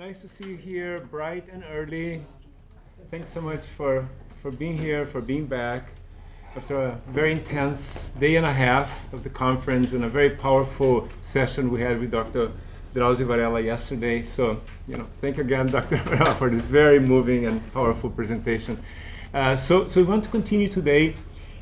Nice to see you here, bright and early. Thanks so much for, for being here, for being back after a very intense day and a half of the conference and a very powerful session we had with Dr. Drauzio Varella yesterday. So, you know, thank you again, Dr. Varella, for this very moving and powerful presentation. Uh, so, so we want to continue today,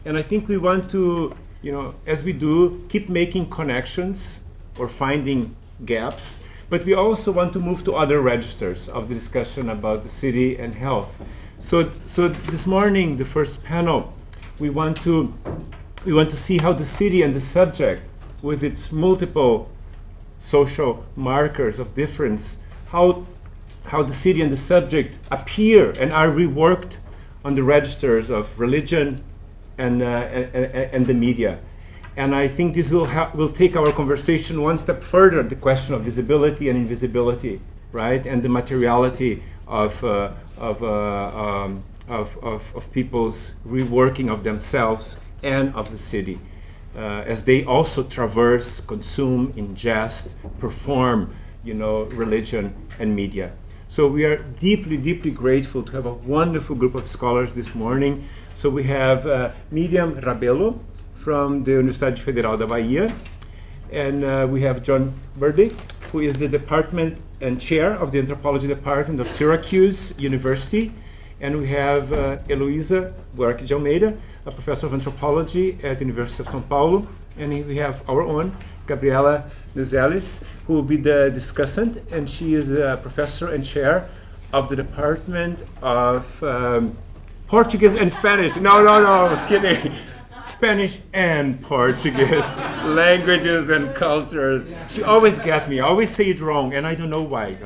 and I think we want to, you know, as we do, keep making connections or finding gaps, but we also want to move to other registers of the discussion about the city and health. So, so this morning, the first panel, we want to we want to see how the city and the subject, with its multiple social markers of difference, how how the city and the subject appear and are reworked on the registers of religion and, uh, and, and, the media. And I think this will, will take our conversation one step further, the question of visibility and invisibility, right? And the materiality of, uh, of, uh, um, of, of, of, people's reworking of themselves and of the city. Uh, as they also traverse, consume, ingest, perform, you know, religion and media. So we are deeply, deeply grateful to have a wonderful group of scholars this morning. So we have uh, Miriam Rabelo from the Universidade Federal da Bahia, and uh, we have John Burdick, who is the department and chair of the anthropology department of Syracuse University. And we have uh, Heloísa Buarque de Almeida, a professor of anthropology at the University of São Paulo. And we have our own Gabriela Nouzeilles, who will be the discussant, and she is a professor and chair of the Department of um, Portuguese and Spanish. No, no, no, kidding. Spanish and Portuguese languages and cultures. She always gets me. I always say it wrong, and I don't know why.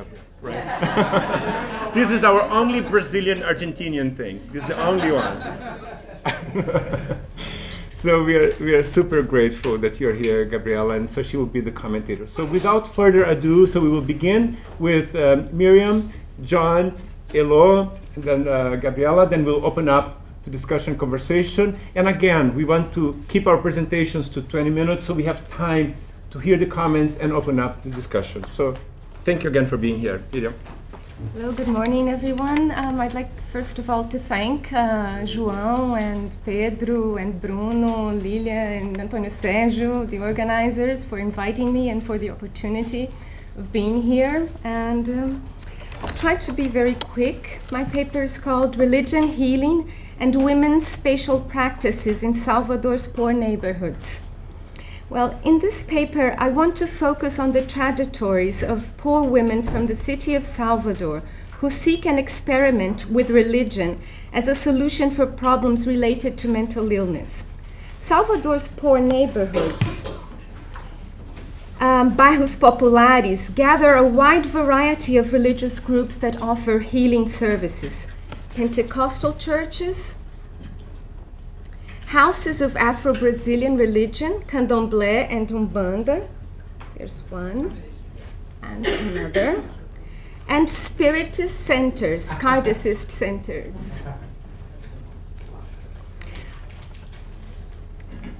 Right? this is our only Brazilian Argentinian thing. This is the only one. so we are, we are super grateful that you're here, Gabriela, and so she will be the commentator. So without further ado, so we will begin with um, Miriam, John, Elo, and then uh, Gabriela, then we'll open up to discussion conversation. And again, we want to keep our presentations to 20 minutes so we have time to hear the comments and open up the discussion. So thank you again for being here, Miriam. Hello, good morning, everyone. Um, I'd like first of all to thank uh, João and Pedro and Bruno, Lilia and Antonio Sergio, the organizers, for inviting me and for the opportunity of being here. And um, I'll try to be very quick. My paper is called Religion, Healing, and Women's Spatial Practices in Salvador's Poor Neighborhoods. Well, in this paper, I want to focus on the trajectories of poor women from the city of Salvador who seek and experiment with religion as a solution for problems related to mental illness. Salvador's poor neighborhoods, um, bairros populares, gather a wide variety of religious groups that offer healing services. Pentecostal churches, houses of Afro Brazilian religion, Candomblé and Umbanda. There's one and another. And spiritist centers, Kardecist centers.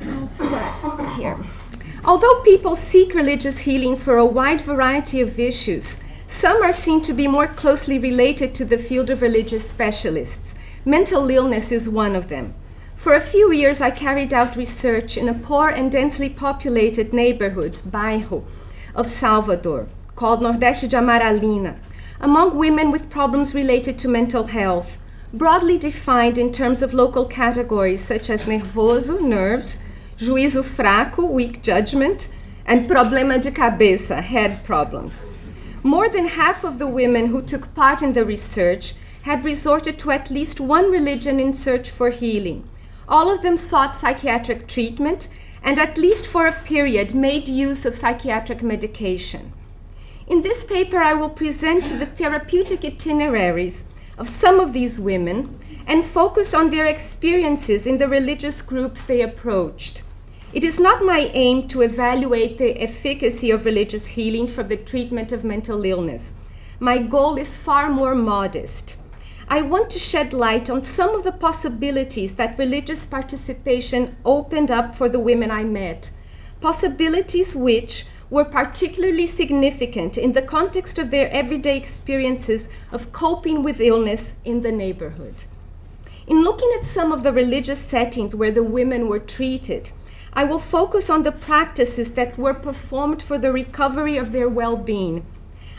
I'll start here. Although people seek religious healing for a wide variety of issues, some are seen to be more closely related to the field of religious specialists. Mental illness is one of them. For a few years, I carried out research in a poor and densely populated neighborhood, bairro, of Salvador, called Nordeste de Amaralina, among women with problems related to mental health, broadly defined in terms of local categories such as nervoso, nerves, juízo fraco, weak judgment, and problema de cabeça, head problems. More than half of the women who took part in the research had resorted to at least one religion in search for healing all of them sought psychiatric treatment and, at least for a period, made use of psychiatric medication. In this paper, I will present the therapeutic itineraries of some of these women and focus on their experiences in the religious groups they approached. It is not my aim to evaluate the efficacy of religious healing for the treatment of mental illness. My goal is far more modest. I want to shed light on some of the possibilities that religious participation opened up for the women I met. Possibilities which, were particularly significant in the context of their everyday experiences of coping with illness in the neighborhood. In looking at some of the religious settings where the women were treated, I will focus on the practices that were performed for the recovery of their well being.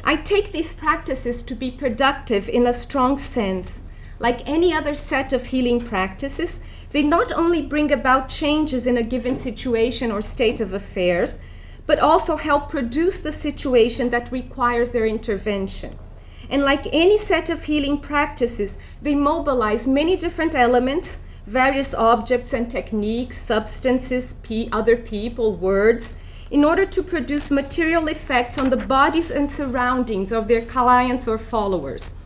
I take these practices to be productive in a strong sense. Like any other set of healing practices, they not only bring about changes in a given situation or state of affairs, but also help produce the situation that requires their intervention. And like any set of healing practices, they mobilize many different elements various objects and techniques, substances, pe other people, words, in order to produce material effects on the bodies and surroundings of their clients or followers.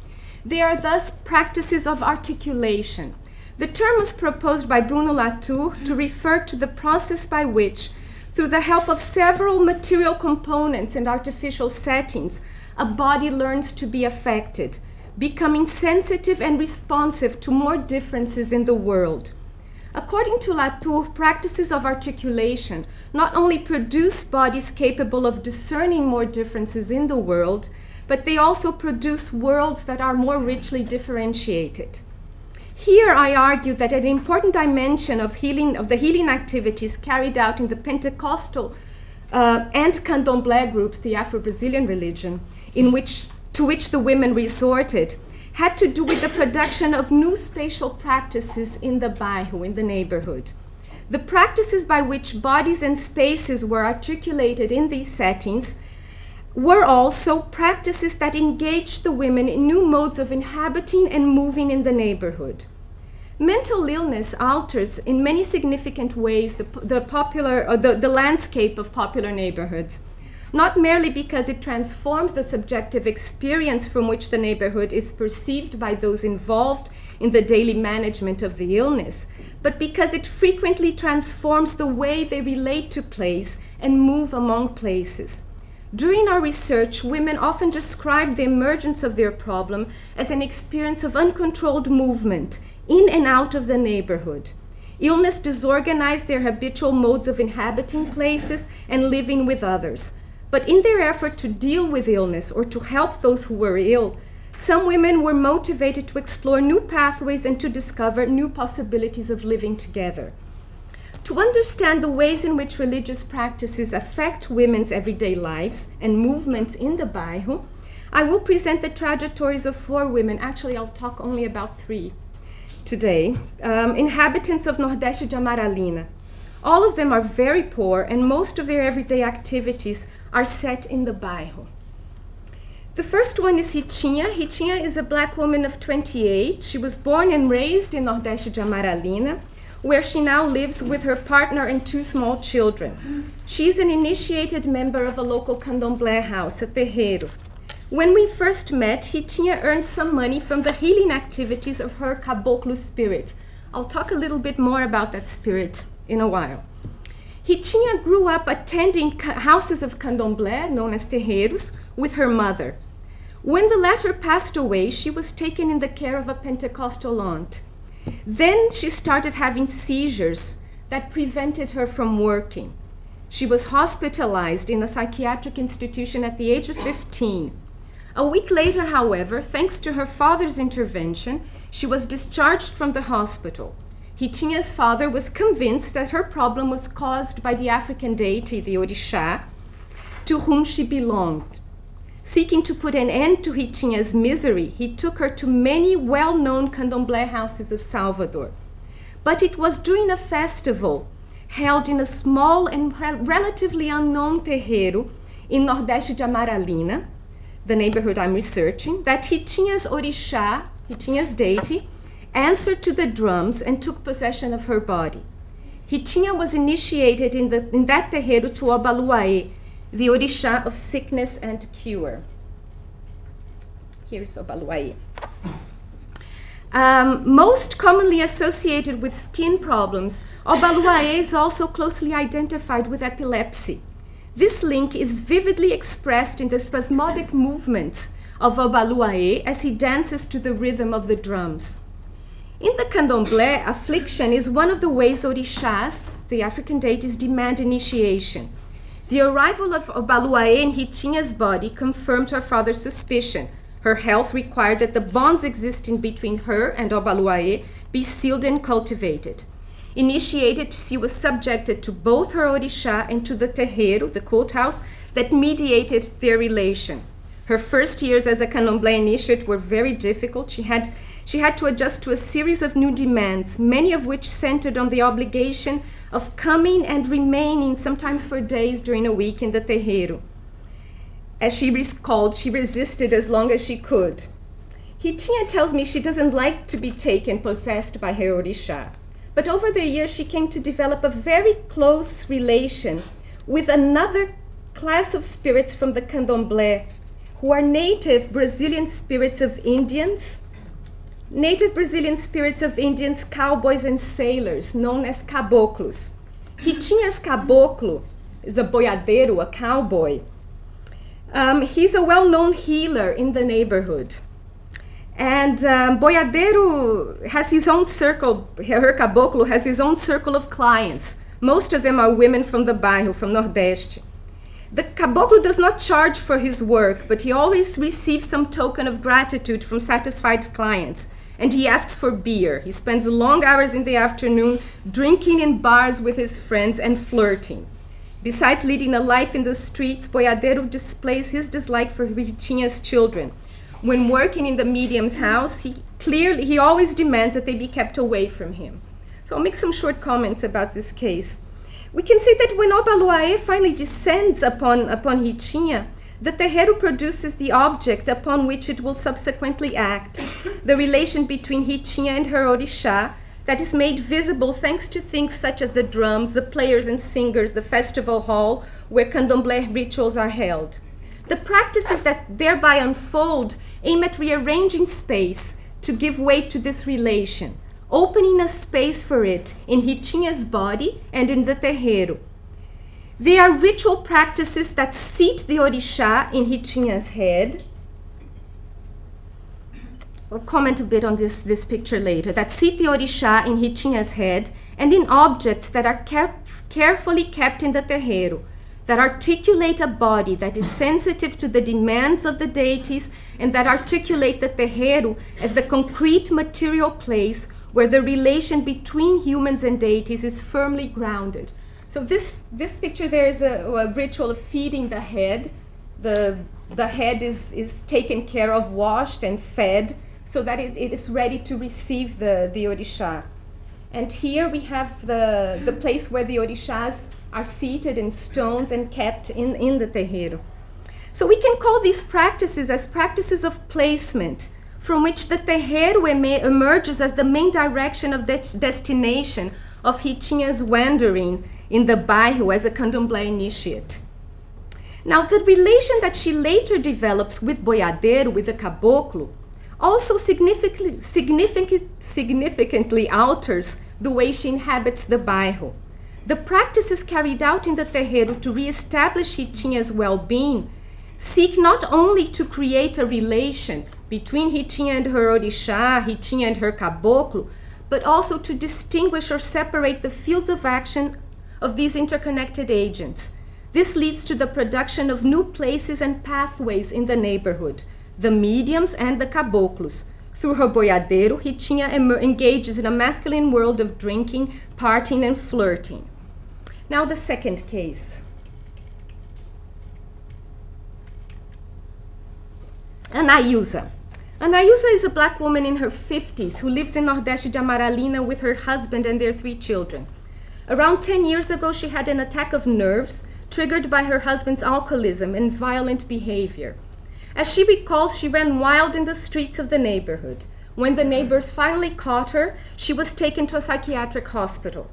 They are thus practices of articulation. The term was proposed by Bruno Latour to refer to the process by which, through the help of several material components and artificial settings, a body learns to be affected, becoming sensitive and responsive to more differences in the world. According to Latour, practices of articulation not only produce bodies capable of discerning more differences in the world, but they also produce worlds that are more richly differentiated. Here I argue that an important dimension of healing of the healing activities carried out in the Pentecostal uh, and Candomblé groups, the Afro-Brazilian religion, in which to which the women resorted had to do with the production of new spatial practices in the bairro, in the neighborhood. The practices by which bodies and spaces were articulated in these settings were also practices that engaged the women in new modes of inhabiting and moving in the neighborhood. Mental illness alters in many significant ways the, the popular, uh, the, the landscape of popular neighborhoods not merely because it transforms the subjective experience from which the neighborhood is perceived by those involved in the daily management of the illness, but because it frequently transforms the way they relate to place and move among places. During our research, women often describe the emergence of their problem as an experience of uncontrolled movement in and out of the neighborhood. Illness disorganized their habitual modes of inhabiting places and living with others, but in their effort to deal with illness or to help those who were ill, some women were motivated to explore new pathways and to discover new possibilities of living together. To understand the ways in which religious practices affect women's everyday lives and movements in the bairro, I will present the trajectories of four women. Actually, I'll talk only about three today. Um, inhabitants of Nordeste de Amaralina. All of them are very poor, and most of their everyday activities are set in the bairro. The first one is Ritinha. Ritinha is a black woman of 28. She was born and raised in Nordeste de Amaralina, where she now lives with her partner and two small children. She's an initiated member of a local candomblé house, a terreiro. When we first met, Ritinha earned some money from the healing activities of her caboclo spirit. I'll talk a little bit more about that spirit in a while. Ritinha grew up attending houses of candomblé, known as terreiros, with her mother. When the latter passed away, she was taken in the care of a Pentecostal aunt. Then she started having seizures that prevented her from working. She was hospitalized in a psychiatric institution at the age of 15. A week later, however, thanks to her father's intervention, she was discharged from the hospital. Ritinha's father was convinced that her problem was caused by the African deity, the Orisha, to whom she belonged. Seeking to put an end to Ritinha's misery, he took her to many well known candomblé houses of Salvador. But it was during a festival held in a small and re relatively unknown terreiro in Nordeste de Amaralina, the neighborhood I'm researching, that Ritinha's Orisha, Ritinha's deity, answered to the drums and took possession of her body. Ritinha was initiated in, the, in that terreiro to Obaluaê, the Orisha of sickness and cure. Here's Obaluaê. Um, most commonly associated with skin problems, Obaluaê is also closely identified with epilepsy. This link is vividly expressed in the spasmodic movements of Obaluaê as he dances to the rhythm of the drums. In the candomblé, affliction is one of the ways orishas, the African deities, demand initiation. The arrival of Obaluaye in Ritinha's body confirmed her father's suspicion. Her health required that the bonds existing between her and Obaluaye be sealed and cultivated. Initiated, she was subjected to both her Orisha and to the terreiro, the cult house, that mediated their relation. Her first years as a candomblé initiate were very difficult. She had, she had to adjust to a series of new demands, many of which centered on the obligation of coming and remaining, sometimes for days during a week, in the terreiro. As she recalled, she resisted as long as she could. Ritinha tells me she doesn't like to be taken possessed by her Orisha. But over the years, she came to develop a very close relation with another class of spirits from the candomblé who are native Brazilian spirits of Indians, native Brazilian spirits of Indians, cowboys and sailors, known as caboclos. He Ritinha's caboclo is a boiadeiro, a cowboy. Um, he's a well-known healer in the neighborhood. And um, Boiadeiro has his own circle, her caboclo has his own circle of clients. Most of them are women from the bairro, from Nordeste. The caboclo does not charge for his work, but he always receives some token of gratitude from satisfied clients. And he asks for beer. He spends long hours in the afternoon drinking in bars with his friends and flirting. Besides leading a life in the streets, Boiadeiro displays his dislike for Ritinha's children. When working in the medium's house, he clearly he always demands that they be kept away from him. So I'll make some short comments about this case. We can see that when Obaluaye finally descends upon, upon Ritinha, the terreiro produces the object upon which it will subsequently act, the relation between Ritinha and her that is made visible thanks to things such as the drums, the players and singers, the festival hall, where candomblé rituals are held. The practices that thereby unfold aim at rearranging space to give way to this relation, opening a space for it in Ritinha's body and in the terreiro. They are ritual practices that seat the orixá in Ritinha's head. I'll comment a bit on this, this picture later. That seat the orixá in Ritinha's head and in objects that are care carefully kept in the terreiro, that articulate a body that is sensitive to the demands of the deities and that articulate the terreiro as the concrete material place where the relation between humans and deities is firmly grounded. So this, this picture there is a, a ritual of feeding the head. The, the head is, is taken care of, washed and fed so that it, it is ready to receive the, the Orisha. And here we have the, the place where the Orishas are seated in stones and kept in, in the terreiro. So we can call these practices as practices of placement, from which the terreiro emerges as the main direction of the destination of Ritinha's wandering in the bairro as a candomblé initiate. Now, the relation that she later develops with Boiadeiro, with the caboclo, also significantly, significant, significantly alters the way she inhabits the bairro. The practices carried out in the terreiro to re-establish Ritinha's well-being seek not only to create a relation between Ritinha and her Orixá, Ritinha and her Caboclo, but also to distinguish or separate the fields of action of these interconnected agents. This leads to the production of new places and pathways in the neighborhood, the mediums and the caboclos. Through her boiadeiro, Ritinha engages in a masculine world of drinking, partying, and flirting. Now the second case. Anayusa. Anayusa is a black woman in her 50s who lives in Nordeste de Amaralina with her husband and their three children. Around 10 years ago, she had an attack of nerves triggered by her husband's alcoholism and violent behavior. As she recalls, she ran wild in the streets of the neighborhood. When the neighbors finally caught her, she was taken to a psychiatric hospital.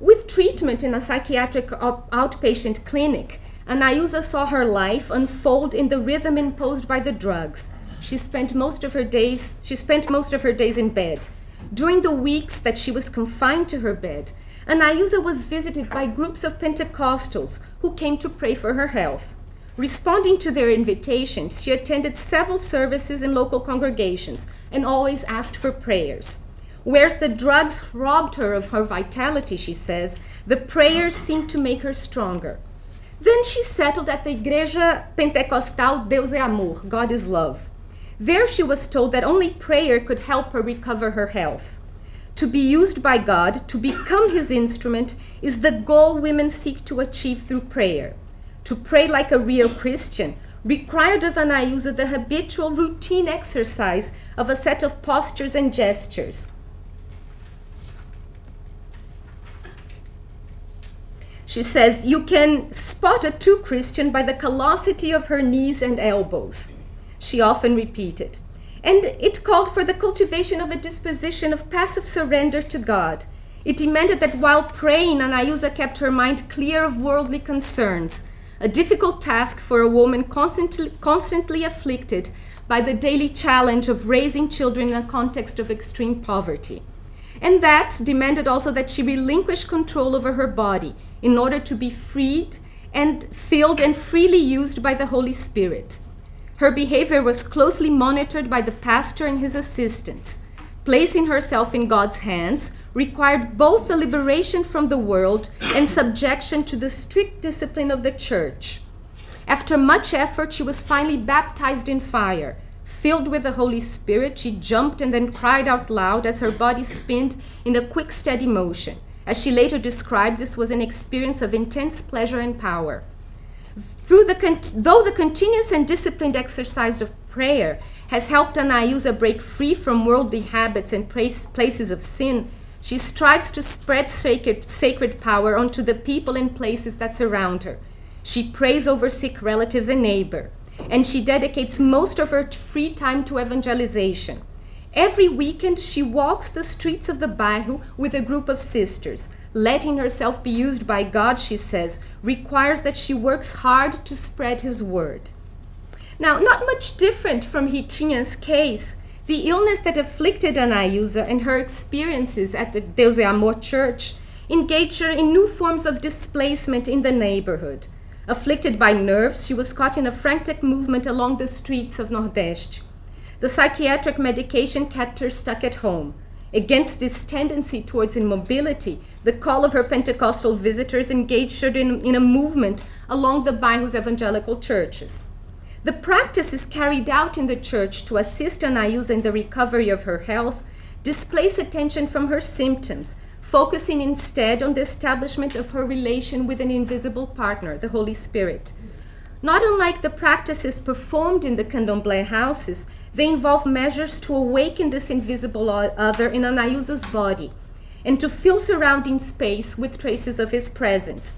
With treatment in a psychiatric outpatient clinic, Anayusa saw her life unfold in the rhythm imposed by the drugs she spent most of her days she spent most of her days in bed. During the weeks that she was confined to her bed, Anayusa was visited by groups of Pentecostals who came to pray for her health. Responding to their invitations, she attended several services in local congregations and always asked for prayers. Whereas the drugs robbed her of her vitality, she says, the prayers seemed to make her stronger. Then she settled at the Igreja Pentecostal Deus é Amor, God is Love. There she was told that only prayer could help her recover her health. To be used by God, to become His instrument, is the goal women seek to achieve through prayer. To pray like a real Christian required of Anaiusa the habitual routine exercise of a set of postures and gestures. She says, You can spot a true Christian by the callosity of her knees and elbows, she often repeated. And it called for the cultivation of a disposition of passive surrender to God. It demanded that while praying, Anaiusa kept her mind clear of worldly concerns, a difficult task for a woman constantly, constantly afflicted by the daily challenge of raising children in a context of extreme poverty. And that demanded also that she relinquish control over her body in order to be freed and filled and freely used by the Holy Spirit. Her behavior was closely monitored by the pastor and his assistants. Placing herself in God's hands required both the liberation from the world and subjection to the strict discipline of the church. After much effort, she was finally baptized in fire. Filled with the Holy Spirit, she jumped and then cried out loud as her body spinned in a quick, steady motion. As she later described, this was an experience of intense pleasure and power. Through the though the continuous and disciplined exercise of prayer has helped Anaiusa break free from worldly habits and places of sin, she strives to spread sacred, sacred power onto the people and places that surround her. She prays over sick relatives and neighbor, and she dedicates most of her free time to evangelization. Every weekend, she walks the streets of the Bairro with a group of sisters. Letting herself be used by God, she says, requires that she works hard to spread His word. Now, not much different from Ritinha's case, the illness that afflicted Anaiusa and her experiences at the Deus é Amor church engaged her in new forms of displacement in the neighborhood. Afflicted by nerves, she was caught in a frantic movement along the streets of Nordeste. The psychiatric medication kept her stuck at home. Against this tendency towards immobility, the call of her Pentecostal visitors engaged her in, in a movement along the Bairro's evangelical churches. The practices carried out in the church to assist Anaiusa in the recovery of her health displace attention from her symptoms, focusing instead on the establishment of her relation with an invisible partner, the Holy Spirit. Not unlike the practices performed in the candomblé houses, they involve measures to awaken this invisible other in Anaiusa's body and to fill surrounding space with traces of his presence.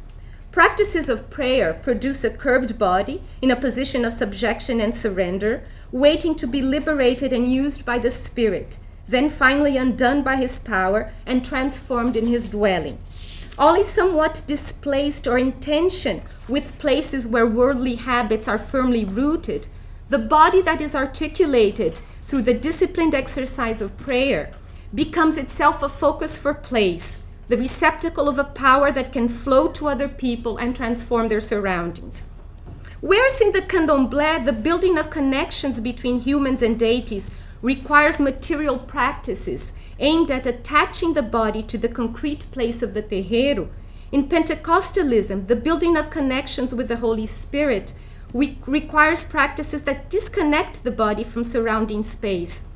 Practices of prayer produce a curbed body in a position of subjection and surrender, waiting to be liberated and used by the Spirit, then finally undone by his power and transformed in his dwelling. All is somewhat displaced or in tension with places where worldly habits are firmly rooted, the body that is articulated through the disciplined exercise of prayer becomes itself a focus for place, the receptacle of a power that can flow to other people and transform their surroundings. Whereas in the candomblé, the building of connections between humans and deities requires material practices aimed at attaching the body to the concrete place of the terreiro, in Pentecostalism, the building of connections with the Holy Spirit requires practices that disconnect the body from surrounding space.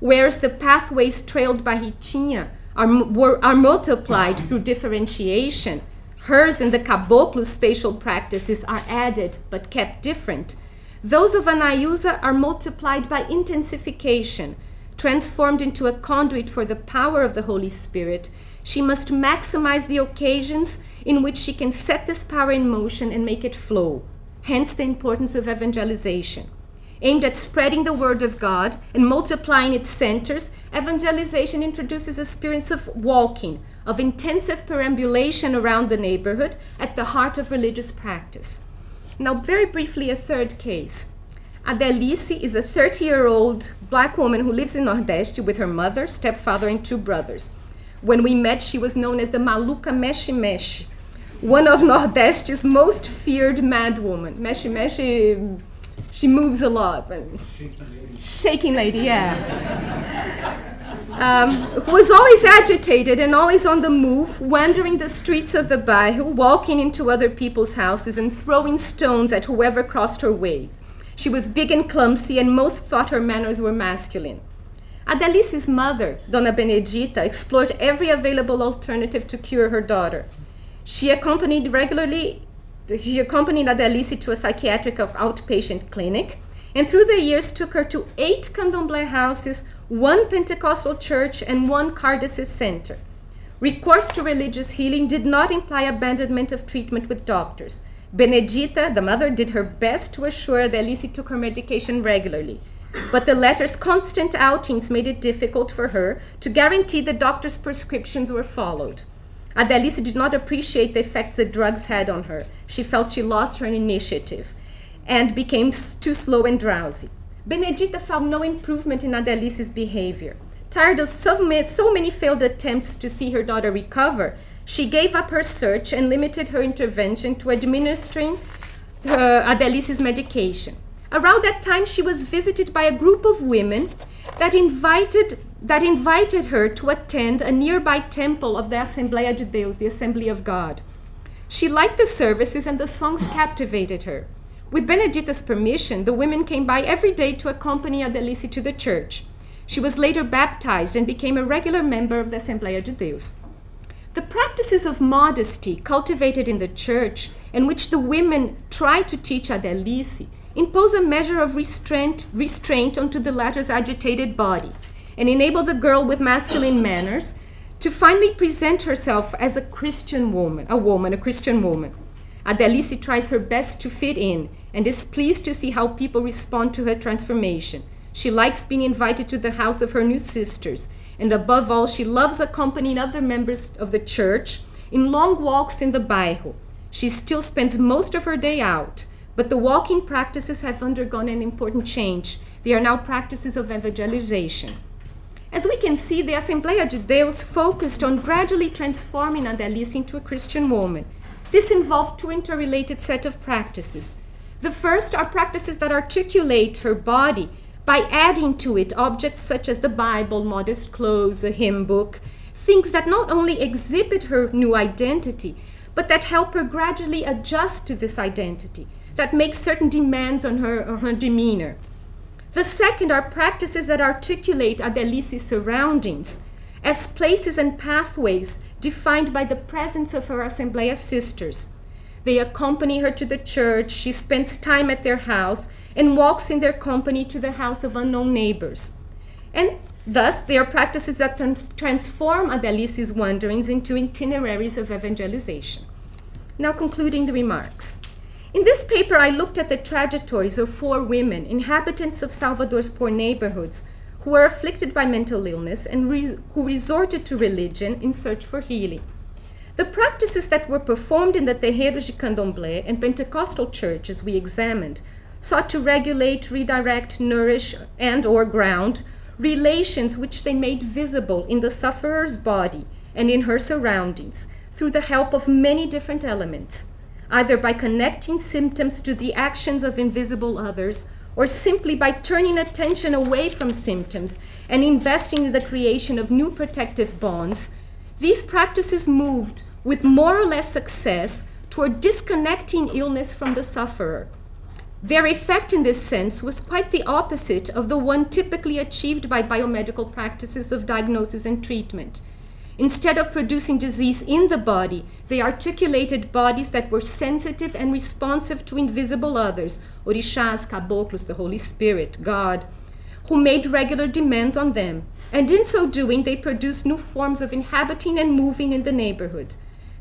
Whereas the pathways trailed by Ritinha are, were, are multiplied through differentiation, hers and the caboclo's spatial practices are added but kept different. Those of Anaiusa are multiplied by intensification, transformed into a conduit for the power of the Holy Spirit. She must maximize the occasions in which she can set this power in motion and make it flow hence the importance of evangelization. Aimed at spreading the word of God and multiplying its centers, evangelization introduces a spirit of walking, of intensive perambulation around the neighborhood at the heart of religious practice. Now, very briefly, a third case. Adelice is a 30 year old black woman who lives in Nordeste with her mother, stepfather, and two brothers. When we met, she was known as the Maluca Mexe Mexe, one of Nordeste's most feared madwomen. Mexe Mexe, she moves a lot. Shaking lady. Shaking lady, yeah. um, who was always agitated and always on the move, wandering the streets of the bairro, walking into other people's houses and throwing stones at whoever crossed her way. She was big and clumsy, and most thought her manners were masculine. Adelice's mother, Dona Benedita, explored every available alternative to cure her daughter. She accompanied regularly, she accompanied Adelice to a psychiatric outpatient clinic, and through the years took her to eight candomblé houses, one Pentecostal church, and one Kardecist center. Recourse to religious healing did not imply abandonment of treatment with doctors. Benedita, the mother, did her best to assure that Adelice took her medication regularly. But the latter's constant outings made it difficult for her to guarantee the doctor's prescriptions were followed. Adelice did not appreciate the effects the drugs had on her. She felt she lost her initiative and became too slow and drowsy. Benedita found no improvement in Adelice's behavior. Tired of so many, so many failed attempts to see her daughter recover, she gave up her search and limited her intervention to administering Adelice's medication. Around that time, she was visited by a group of women that invited, that invited her to attend a nearby temple of the Assembleia de Deus, the Assembly of God. She liked the services and the songs captivated her. With Benedita's permission, the women came by every day to accompany Adelice to the church. She was later baptized and became a regular member of the Assembleia de Deus. The practices of modesty cultivated in the church, and which the women try to teach Adelice, impose a measure of restraint, restraint onto the latter's agitated body and enable the girl with masculine manners to finally present herself as a Christian woman, a woman, a Christian woman. Adelice tries her best to fit in and is pleased to see how people respond to her transformation. She likes being invited to the house of her new sisters, and above all, she loves accompanying other members of the church in long walks in the bairro. She still spends most of her day out, but the walking practices have undergone an important change. They are now practices of evangelization. As we can see, the Assembleia de Deus focused on gradually transforming Adelice into a Christian woman. This involved two interrelated set of practices. The first are practices that articulate her body by adding to it objects such as the Bible, modest clothes, a hymn book, things that not only exhibit her new identity, but that help her gradually adjust to this identity that make certain demands on her, on her demeanor. The second are practices that articulate Adelice's surroundings as places and pathways defined by the presence of her Assembleia sisters. They accompany her to the church, she spends time at their house, and walks in their company to the house of unknown neighbors. And thus, they are practices that trans transform Adelice's wanderings into itineraries of evangelization. Now, concluding the remarks. In this paper, I looked at the trajectories of four women, inhabitants of Salvador's poor neighborhoods, who were afflicted by mental illness and who resorted to religion in search for healing. The practices that were performed in the terreiros de candomblé and Pentecostal churches we examined sought to regulate, redirect, nourish, and or ground relations which they made visible in the sufferer's body and in her surroundings through the help of many different elements either by connecting symptoms to the actions of invisible others or simply by turning attention away from symptoms and investing in the creation of new protective bonds, these practices moved with more or less success toward disconnecting illness from the sufferer. Their effect in this sense was quite the opposite of the one typically achieved by biomedical practices of diagnosis and treatment. Instead of producing disease in the body, they articulated bodies that were sensitive and responsive to invisible others, orishas, caboclos, the Holy Spirit, God, who made regular demands on them. And in so doing, they produced new forms of inhabiting and moving in the neighborhood.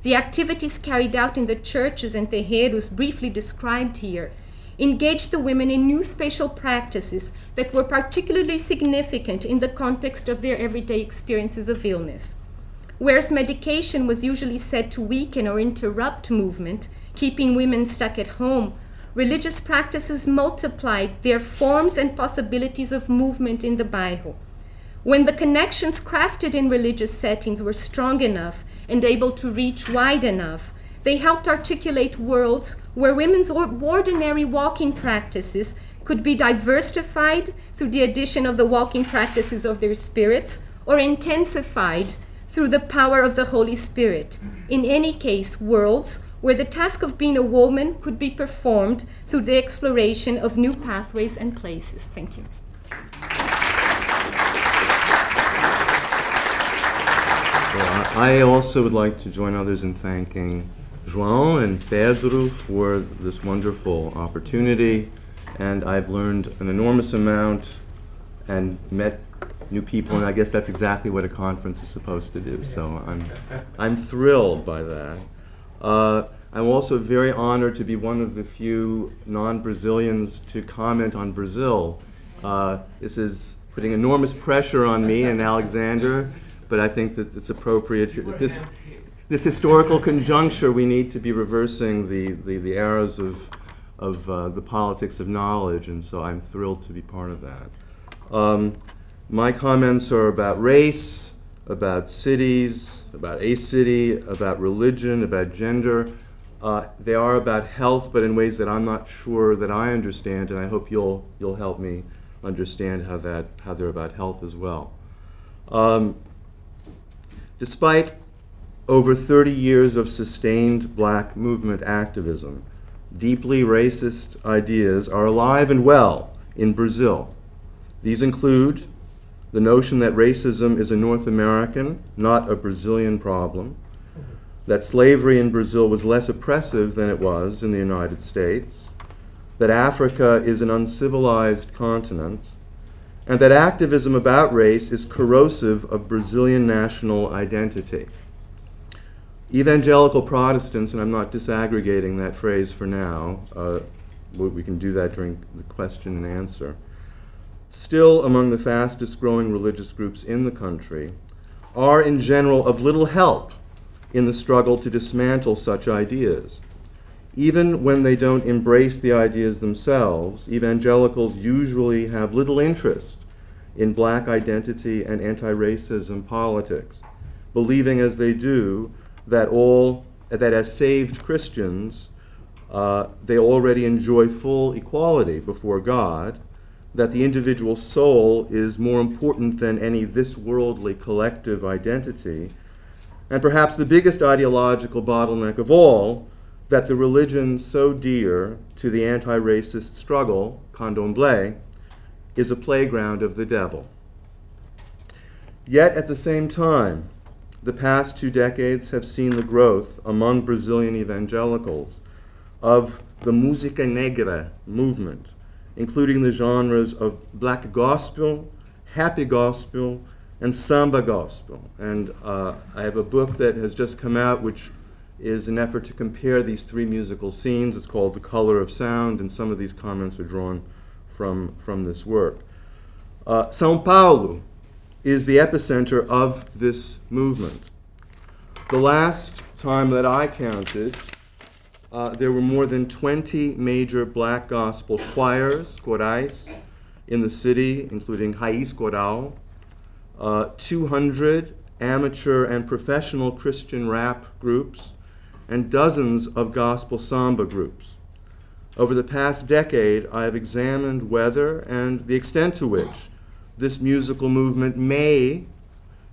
The activities carried out in the churches and terreiros briefly described here engaged the women in new spatial practices that were particularly significant in the context of their everyday experiences of illness. Whereas medication was usually said to weaken or interrupt movement, keeping women stuck at home, religious practices multiplied their forms and possibilities of movement in the bairro. When the connections crafted in religious settings were strong enough and able to reach wide enough, they helped articulate worlds where women's ordinary walking practices could be diversified through the addition of the walking practices of their spirits or intensified through the power of the Holy Spirit. In any case, worlds where the task of being a woman could be performed through the exploration of new pathways and places. Thank you. I also would like to join others in thanking João and Pedro for this wonderful opportunity. And I've learned an enormous amount and met new people, and I guess that's exactly what a conference is supposed to do. So I'm, I'm thrilled by that. Uh, I'm also very honored to be one of the few non Brazilians to comment on Brazil. Uh, this is putting enormous pressure on me and Alexander, but I think that it's appropriate. That this, this historical conjuncture, we need to be reversing the, the, the eras of, of uh, the politics of knowledge, and so I'm thrilled to be part of that. Um, my comments are about race, about cities, about a city, about religion, about gender. Uh, they are about health, but in ways that I'm not sure that I understand, and I hope you'll you'll help me understand how that how they're about health as well. Um, despite over 30 years of sustained black movement activism, deeply racist ideas are alive and well in Brazil. These include the notion that racism is a North American, not a Brazilian problem, that slavery in Brazil was less oppressive than it was in the United States, that Africa is an uncivilized continent, and that activism about race is corrosive of Brazilian national identity. Evangelical Protestants, and I'm not disaggregating that phrase for now, uh, we can do that during the question and answer, still among the fastest growing religious groups in the country, are in general of little help in the struggle to dismantle such ideas. Even when they don't embrace the ideas themselves, evangelicals usually have little interest in black identity and anti racism politics, believing as they do that all that as saved Christians, uh, they already enjoy full equality before God, that the individual soul is more important than any this worldly collective identity, and perhaps the biggest ideological bottleneck of all, that the religion so dear to the anti racist struggle, candomblé, is a playground of the devil. Yet at the same time, the past two decades have seen the growth among Brazilian evangelicals of the música negra movement, including the genres of black gospel, happy gospel, and samba gospel. And uh, I have a book that has just come out, which is an effort to compare these three musical scenes. It's called The Color of Sound, and some of these comments are drawn from, from this work. Uh, Sao Paulo is the epicenter of this movement. The last time that I counted, uh, there were more than 20 major black gospel choirs, corais, in the city, including Raiz Coral, uh, 200 amateur and professional Christian rap groups, and dozens of gospel samba groups. Over the past decade, I have examined whether and the extent to which this musical movement may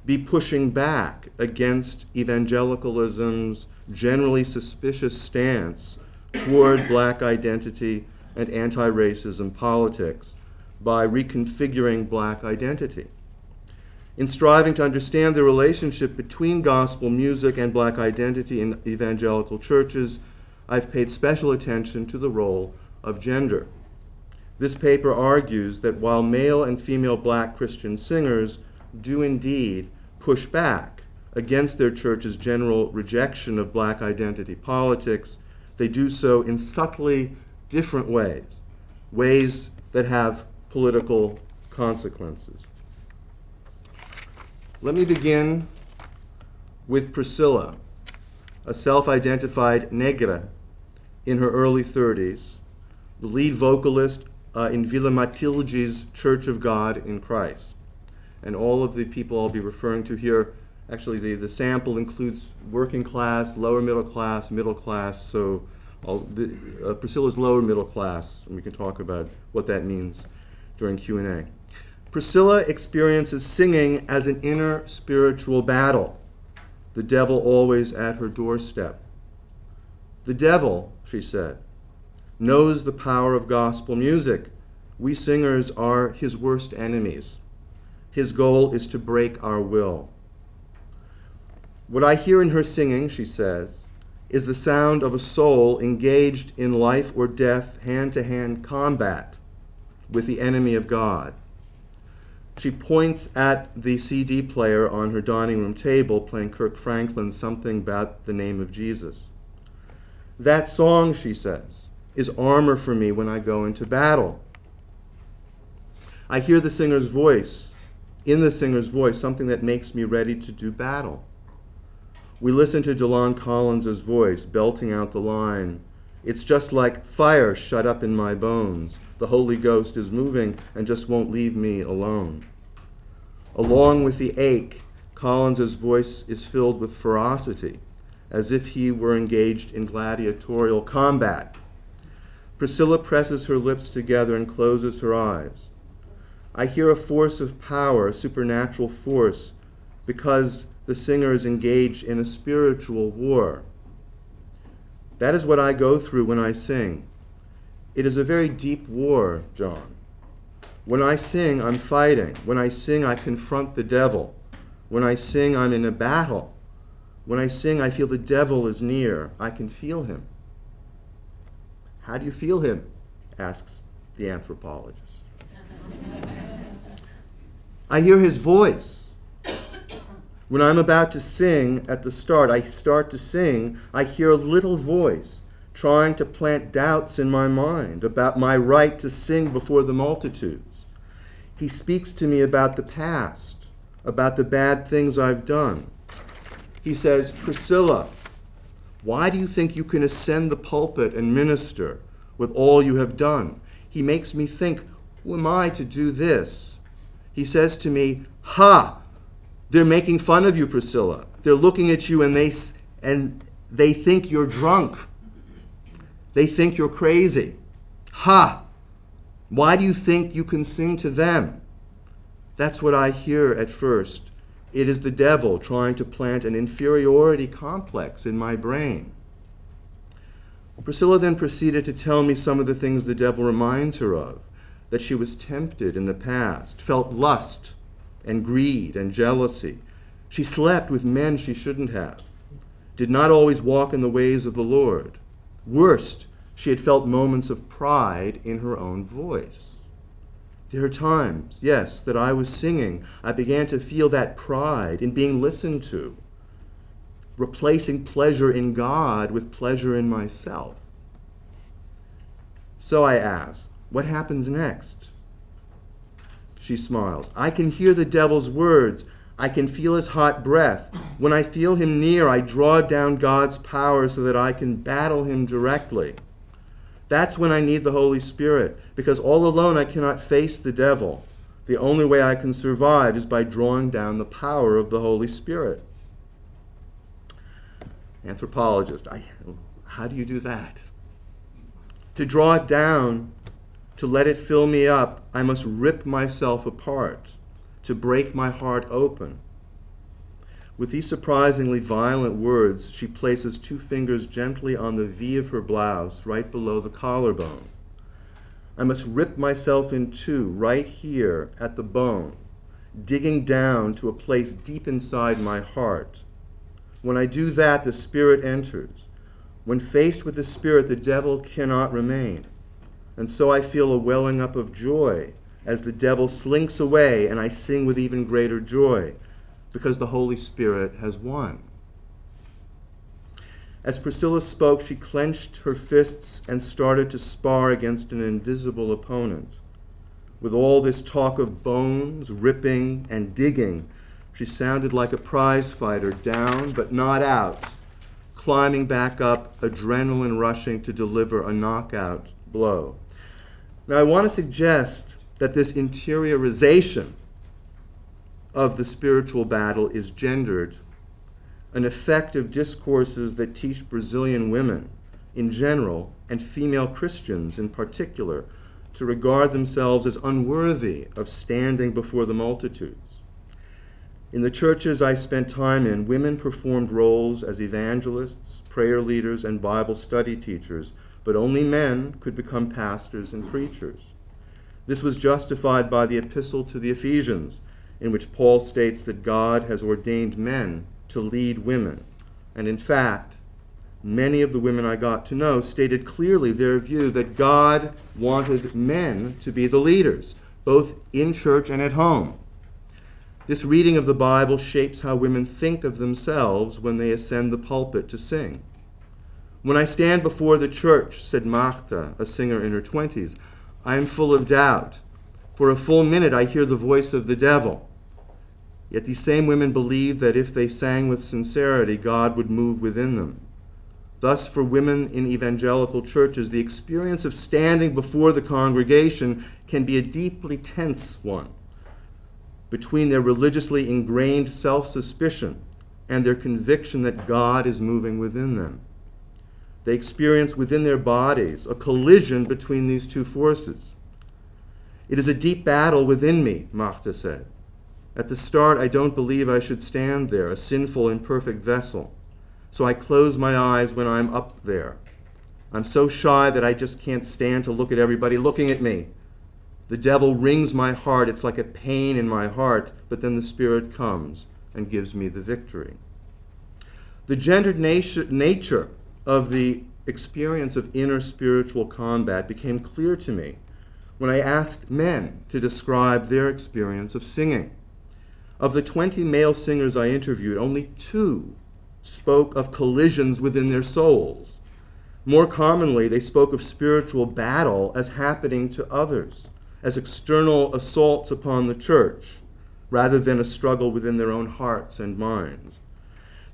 be pushing back against evangelicalism's generally suspicious stance toward black identity and anti racism politics by reconfiguring black identity. In striving to understand the relationship between gospel music and black identity in evangelical churches, I've paid special attention to the role of gender. This paper argues that while male and female black Christian singers do indeed push back against their church's general rejection of black identity politics, they do so in subtly different ways, ways that have political consequences. Let me begin with Priscilla, a self identified negra in her early 30s, the lead vocalist uh, in Vila Matilde's Church of God in Christ. And all of the people I'll be referring to here, actually, the, the sample includes working class, lower middle class, middle class. So the, uh, Priscilla's lower middle class, and we can talk about what that means during Q&A. Priscilla experiences singing as an inner spiritual battle, the devil always at her doorstep. The devil, she said, knows the power of gospel music. We singers are his worst enemies. His goal is to break our will. What I hear in her singing, she says, is the sound of a soul engaged in life or death, hand to hand combat with the enemy of God. She points at the CD player on her dining room table playing Kirk Franklin's Something About the Name of Jesus. That song, she says, is armor for me when I go into battle. I hear the singer's voice, in the singer's voice, something that makes me ready to do battle. We listen to Delon Collins's voice belting out the line, It's just like fire shut up in my bones. The Holy Ghost is moving and just won't leave me alone. Along with the ache, Collins's voice is filled with ferocity, as if he were engaged in gladiatorial combat. Priscilla presses her lips together and closes her eyes. I hear a force of power, a supernatural force, because the singer is engaged in a spiritual war. That is what I go through when I sing. It is a very deep war, John. When I sing, I'm fighting. When I sing, I confront the devil. When I sing, I'm in a battle. When I sing, I feel the devil is near. I can feel him. How do you feel him? asks the anthropologist. I hear his voice. When I'm about to sing at the start, I start to sing, I hear a little voice trying to plant doubts in my mind about my right to sing before the multitudes. He speaks to me about the past, about the bad things I've done. He says, Priscilla, why do you think you can ascend the pulpit and minister with all you have done? He makes me think, who am I to do this? He says to me, Ha! They're making fun of you, Priscilla. They're looking at you and they, and they think you're drunk. They think you're crazy. Ha! Why do you think you can sing to them? That's what I hear at first. It is the devil trying to plant an inferiority complex in my brain. Priscilla then proceeded to tell me some of the things the devil reminds her of that she was tempted in the past, felt lust and greed and jealousy. She slept with men she shouldn't have, did not always walk in the ways of the Lord. Worst, she had felt moments of pride in her own voice. There are times, yes, that I was singing. I began to feel that pride in being listened to, replacing pleasure in God with pleasure in myself. So I asked, What happens next? She smiles. I can hear the devil's words. I can feel his hot breath. When I feel him near, I draw down God's power so that I can battle him directly. That's when I need the Holy Spirit, because all alone I cannot face the devil. The only way I can survive is by drawing down the power of the Holy Spirit. Anthropologist, I, how do you do that? To draw it down to let it fill me up, I must rip myself apart, to break my heart open. With these surprisingly violent words, she places two fingers gently on the V of her blouse, right below the collarbone. I must rip myself in two, right here at the bone, digging down to a place deep inside my heart. When I do that, the Spirit enters. When faced with the Spirit, the devil cannot remain. And so I feel a welling up of joy as the devil slinks away, and I sing with even greater joy because the Holy Spirit has won. As Priscilla spoke, she clenched her fists and started to spar against an invisible opponent. With all this talk of bones, ripping, and digging, she sounded like a prize fighter, down but not out, climbing back up, adrenaline rushing to deliver a knockout blow. Now, I want to suggest that this interiorization of the spiritual battle is gendered, an effect of discourses that teach Brazilian women in general and female Christians in particular to regard themselves as unworthy of standing before the multitudes. In the churches I spent time in, women performed roles as evangelists, prayer leaders, and Bible study teachers, but only men could become pastors and preachers. This was justified by the epistle to the Ephesians, in which Paul states that God has ordained men to lead women. And in fact, many of the women I got to know stated clearly their view that God wanted men to be the leaders, both in church and at home. This reading of the Bible shapes how women think of themselves when they ascend the pulpit to sing. When I stand before the church, said Martha, a singer in her twenties, I am full of doubt. For a full minute I hear the voice of the devil. Yet these same women believed that if they sang with sincerity, God would move within them. Thus, for women in evangelical churches, the experience of standing before the congregation can be a deeply tense one between their religiously ingrained self suspicion and their conviction that God is moving within them. They experience within their bodies a collision between these two forces. It is a deep battle within me, Martha said. At the start, I don't believe I should stand there, a sinful, imperfect vessel so I close my eyes when I'm up there. I'm so shy that I just can't stand to look at everybody looking at me. The devil wrings my heart. It's like a pain in my heart, but then the Spirit comes and gives me the victory. The gendered nature of the experience of inner spiritual combat became clear to me when I asked men to describe their experience of singing. Of the 20 male singers I interviewed, only two spoke of collisions within their souls. More commonly, they spoke of spiritual battle as happening to others, as external assaults upon the church, rather than a struggle within their own hearts and minds.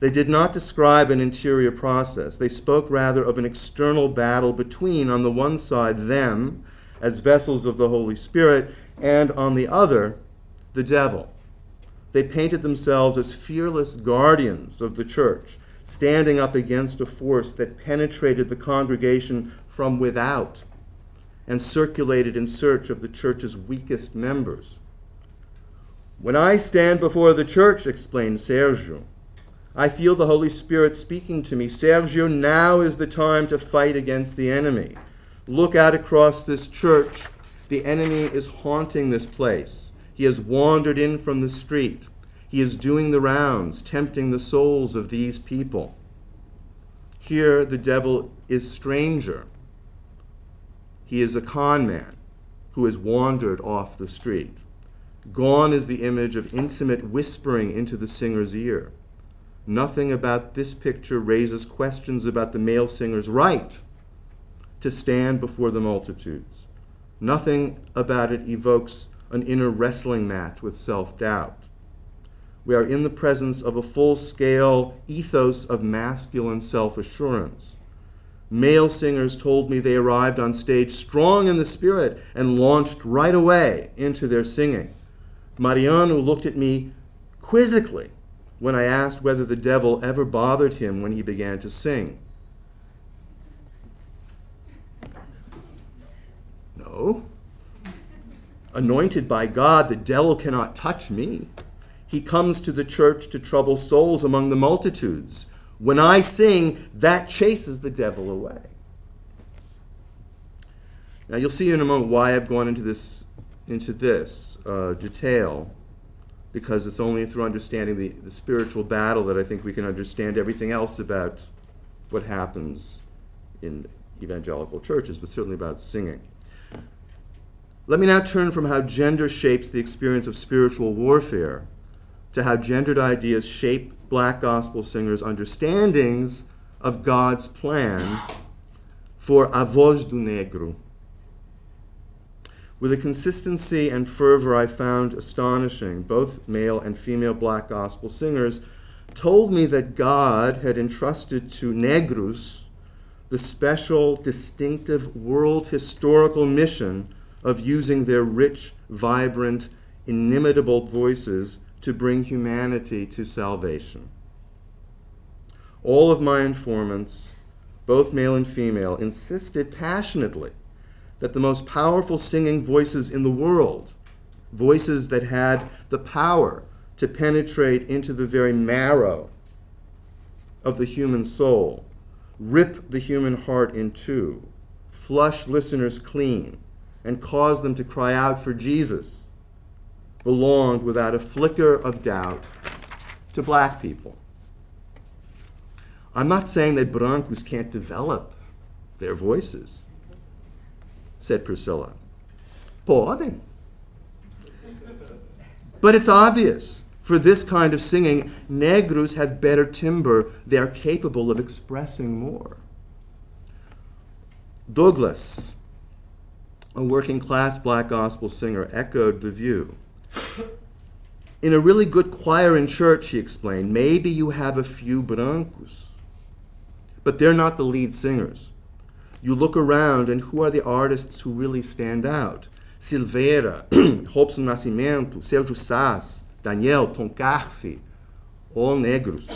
They did not describe an interior process. They spoke rather of an external battle between, on the one side, them as vessels of the Holy Spirit, and on the other, the devil they painted themselves as fearless guardians of the church, standing up against a force that penetrated the congregation from without and circulated in search of the church's weakest members. When I stand before the church, explained Sergio, I feel the Holy Spirit speaking to me. Sergio, now is the time to fight against the enemy. Look out across this church. The enemy is haunting this place. He has wandered in from the street. He is doing the rounds, tempting the souls of these people. Here, the devil is stranger. He is a con man who has wandered off the street. Gone is the image of intimate whispering into the singer's ear. Nothing about this picture raises questions about the male singer's right to stand before the multitudes. Nothing about it evokes an inner wrestling match with self doubt. We are in the presence of a full scale ethos of masculine self assurance. Male singers told me they arrived on stage strong in the spirit and launched right away into their singing. Mariano looked at me quizzically when I asked whether the devil ever bothered him when he began to sing. No, anointed by God, the devil cannot touch me. He comes to the church to trouble souls among the multitudes. When I sing, that chases the devil away. Now you'll see in a moment why I've gone into this into this uh, detail, because it's only through understanding the, the spiritual battle that I think we can understand everything else about what happens in evangelical churches, but certainly about singing. Let me now turn from how gender shapes the experience of spiritual warfare to how gendered ideas shape black gospel singers' understandings of God's plan for A Voz do Negro. With a consistency and fervor I found astonishing, both male and female black gospel singers told me that God had entrusted to negros the special, distinctive world historical mission of using their rich, vibrant, inimitable voices to bring humanity to salvation. All of my informants, both male and female, insisted passionately that the most powerful singing voices in the world, voices that had the power to penetrate into the very marrow of the human soul, rip the human heart in two, flush listeners clean, and cause them to cry out for Jesus, belonged without a flicker of doubt to black people. I'm not saying that brancos can't develop their voices, said Priscilla. Podem. But it's obvious. For this kind of singing, negros have better timbre. They are capable of expressing more. Douglas, a working class black gospel singer, echoed the view. In a really good choir in church, he explained, maybe you have a few brancos, but they're not the lead singers. You look around, and who are the artists who really stand out? Silveira, Robson Nascimento, Sérgio Saas, Daniel, Tom Carfe, all negros.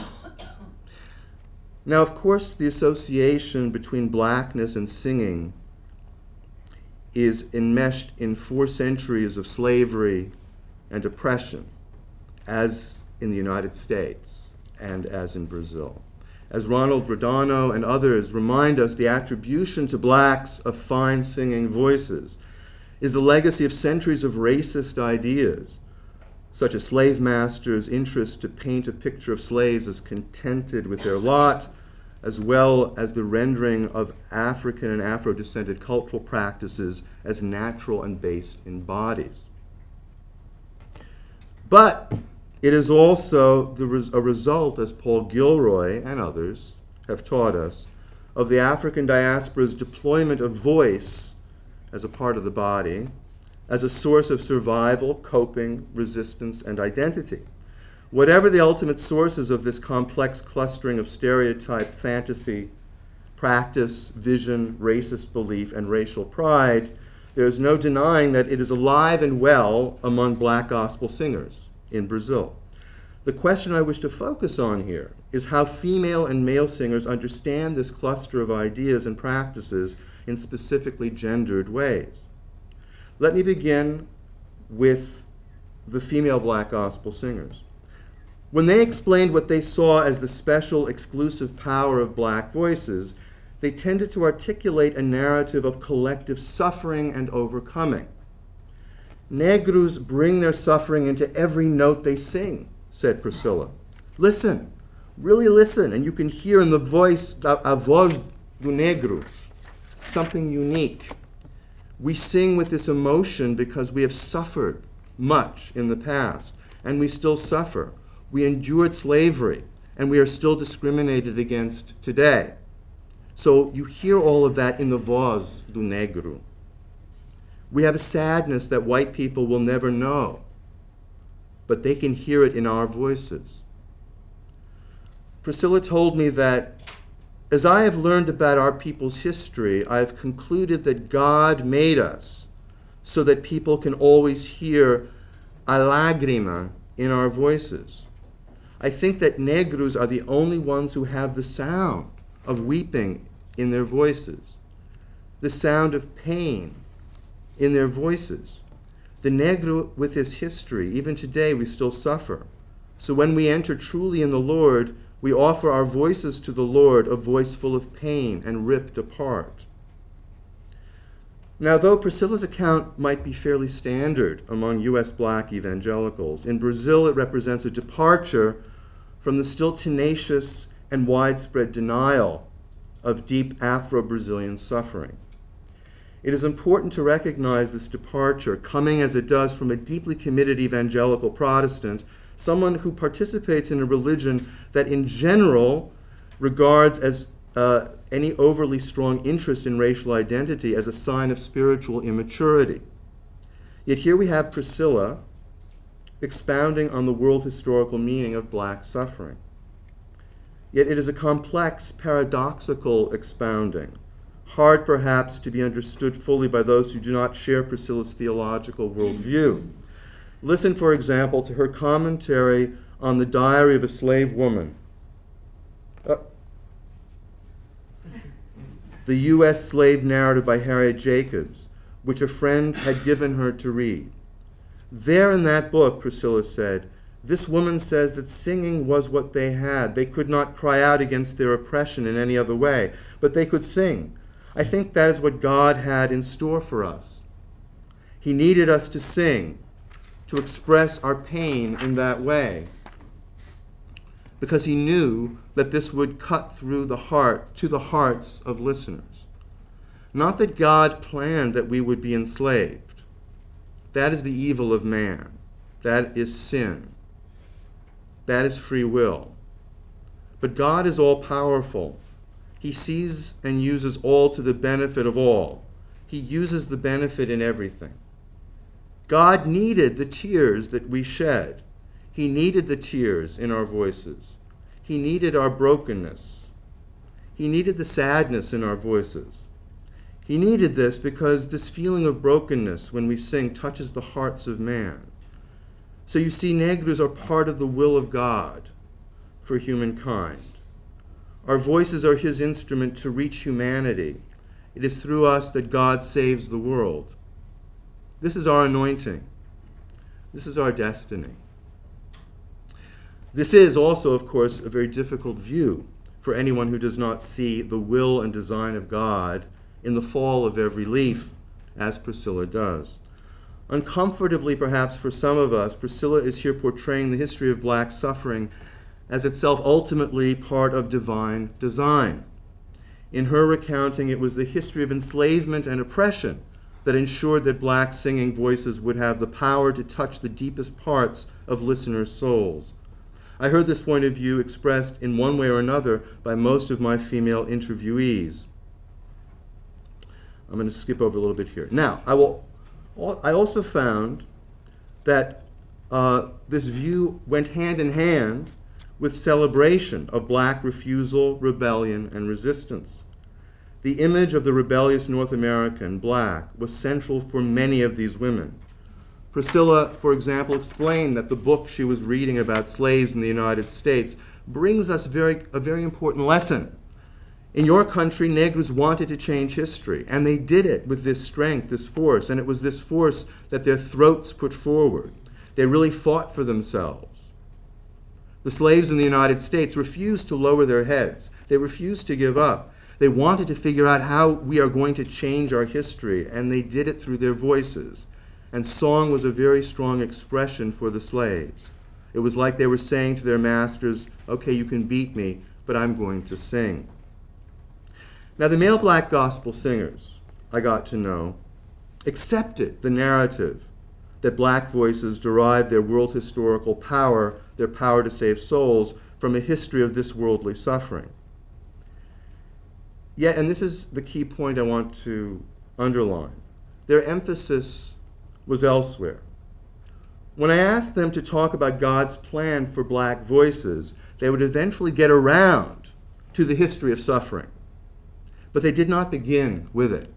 Now, of course, the association between blackness and singing is enmeshed in four centuries of slavery and oppression, as in the United States and as in Brazil. As Ronald Radano and others remind us, the attribution to blacks of fine singing voices is the legacy of centuries of racist ideas, such as slave masters' interest to paint a picture of slaves as contented with their lot, as well as the rendering of African and Afro descended cultural practices as natural and based in bodies. But it is also res- a result, as Paul Gilroy and others have taught us, of the African diaspora's deployment of voice as a part of the body, as a source of survival, coping, resistance, and identity. Whatever the ultimate sources of this complex clustering of stereotype, fantasy, practice, vision, racist belief, and racial pride, there is no denying that it is alive and well among black gospel singers in Brazil. The question I wish to focus on here is how female and male singers understand this cluster of ideas and practices in specifically gendered ways. Let me begin with the female black gospel singers. When they explained what they saw as the special exclusive power of black voices, they tended to articulate a narrative of collective suffering and overcoming. Negros bring their suffering into every note they sing, said Priscilla. Listen, really listen, and you can hear in the voice, a voz do negro, something unique. We sing with this emotion because we have suffered much in the past, and we still suffer. We endured slavery, and we are still discriminated against today. So you hear all of that in the voz do negro. We have a sadness that white people will never know, but they can hear it in our voices. Priscilla told me that as I have learned about our people's history, I have concluded that God made us so that people can always hear a lágrima in our voices. I think that negros are the only ones who have the sound of weeping in their voices, the sound of pain in their voices. The negro with his history, even today we still suffer. So when we enter truly in the Lord, we offer our voices to the Lord, a voice full of pain and ripped apart. Now, though Priscilla's account might be fairly standard among U.S. black evangelicals, in Brazil it represents a departure from the still tenacious and widespread denial of deep Afro Brazilian suffering. It is important to recognize this departure, coming as it does from a deeply committed evangelical Protestant, someone who participates in a religion that, in general, regards as uh, any overly strong interest in racial identity as a sign of spiritual immaturity. Yet here we have Priscilla expounding on the world historical meaning of black suffering. Yet it is a complex, paradoxical expounding hard perhaps to be understood fully by those who do not share Priscilla's theological worldview. Listen, for example, to her commentary on the diary of a slave woman. Uh, the U.S. slave narrative by Harriet Jacobs, which a friend had given her to read. There in that book, Priscilla said, this woman says that singing was what they had. They could not cry out against their oppression in any other way, but they could sing. I think that is what God had in store for us. He needed us to sing, to express our pain in that way, because He knew that this would cut through the heart to the hearts of listeners. Not that God planned that we would be enslaved. That is the evil of man. That is sin. That is free will. But God is all powerful. He sees and uses all to the benefit of all. He uses the benefit in everything. God needed the tears that we shed. He needed the tears in our voices. He needed our brokenness. He needed the sadness in our voices. He needed this because this feeling of brokenness when we sing touches the hearts of man. So you see, negros are part of the will of God for humankind. Our voices are His instrument to reach humanity. It is through us that God saves the world. This is our anointing. This is our destiny. This is also, of course, a very difficult view for anyone who does not see the will and design of God in the fall of every leaf, as Priscilla does. Uncomfortably, perhaps, for some of us, Priscilla is here portraying the history of black suffering as itself ultimately part of divine design. In her recounting, it was the history of enslavement and oppression that ensured that black singing voices would have the power to touch the deepest parts of listeners' souls. I heard this point of view expressed in one way or another by most of my female interviewees. I'm going to skip over a little bit here. Now, I will I also found that uh, this view went hand in hand with celebration of black refusal, rebellion, and resistance. The image of the rebellious North American black was central for many of these women. Priscilla, for example, explained that the book she was reading about slaves in the United States brings us very, a very important lesson in your country, Negros wanted to change history, and they did it with this strength, this force, and it was this force that their throats put forward. They really fought for themselves. The slaves in the United States refused to lower their heads, they refused to give up. They wanted to figure out how we are going to change our history, and they did it through their voices. And song was a very strong expression for the slaves. It was like they were saying to their masters, Okay, you can beat me, but I'm going to sing. Now, the male black gospel singers I got to know accepted the narrative that black voices derive their world historical power, their power to save souls, from a history of this worldly suffering. Yet, and this is the key point I want to underline, their emphasis was elsewhere. When I asked them to talk about God's plan for black voices, they would eventually get around to the history of suffering. But they did not begin with it.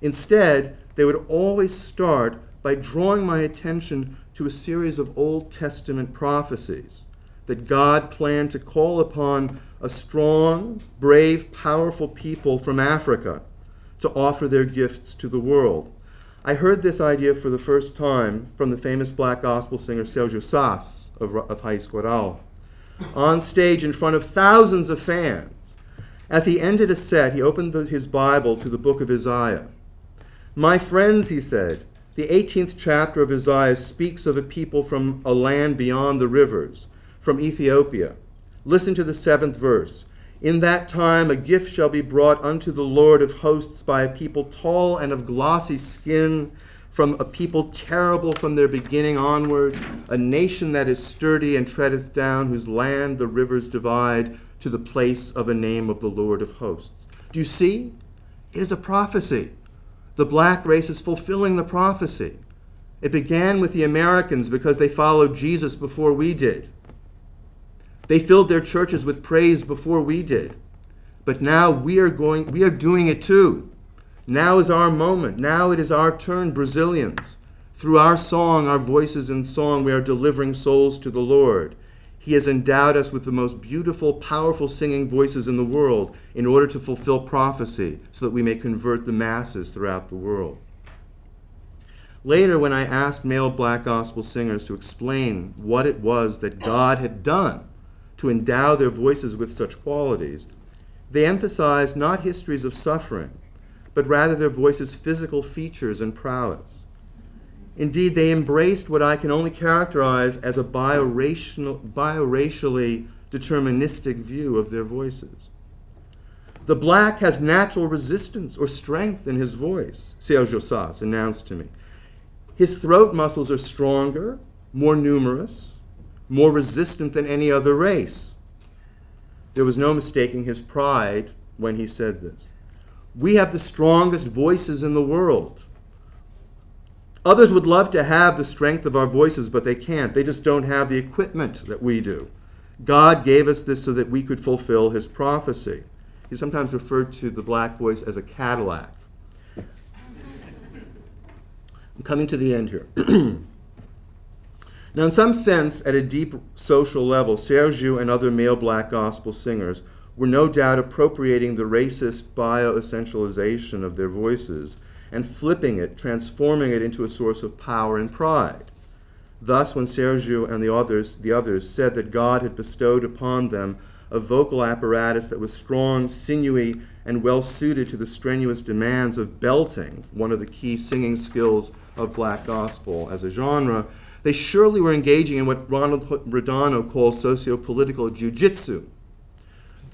Instead, they would always start by drawing my attention to a series of Old Testament prophecies that God planned to call upon a strong, brave, powerful people from Africa to offer their gifts to the world. I heard this idea for the first time from the famous black gospel singer Sergio Saas of, of Raiz Coral on stage in front of thousands of fans. As he ended a set, he opened the, his Bible to the book of Isaiah. My friends, he said, the 18th chapter of Isaiah speaks of a people from a land beyond the rivers, from Ethiopia. Listen to the seventh verse. In that time a gift shall be brought unto the Lord of hosts by a people tall and of glossy skin from a people terrible from their beginning onward, a nation that is sturdy and treadeth down, whose land the rivers divide to the place of a name of the Lord of hosts. Do you see? It is a prophecy. The black race is fulfilling the prophecy. It began with the Americans because they followed Jesus before we did. They filled their churches with praise before we did. But now we are going we are doing it too. Now is our moment. Now it is our turn, Brazilians. Through our song, our voices in song, we are delivering souls to the Lord. He has endowed us with the most beautiful, powerful singing voices in the world in order to fulfill prophecy so that we may convert the masses throughout the world. Later, when I asked male black gospel singers to explain what it was that God had done to endow their voices with such qualities, they emphasized not histories of suffering, but rather their voices' physical features and prowess. Indeed, they embraced what I can only characterize as a bioracial, bioracially deterministic view of their voices. The black has natural resistance or strength in his voice, Sergio Saas announced to me. His throat muscles are stronger, more numerous, more resistant than any other race. There was no mistaking his pride when he said this. We have the strongest voices in the world. Others would love to have the strength of our voices, but they can't. They just don't have the equipment that we do. God gave us this so that we could fulfill his prophecy. He sometimes referred to the black voice as a Cadillac. I'm coming to the end here. now, in some sense, at a deep social level, Sergio and other male black gospel singers were no doubt appropriating the racist bioessentialization of their voices and flipping it, transforming it into a source of power and pride. Thus, when Sergio and the others, the others said that God had bestowed upon them a vocal apparatus that was strong, sinewy, and well suited to the strenuous demands of belting, one of the key singing skills of black gospel as a genre, they surely were engaging in what Ronald Radano calls socio-political jujitsu,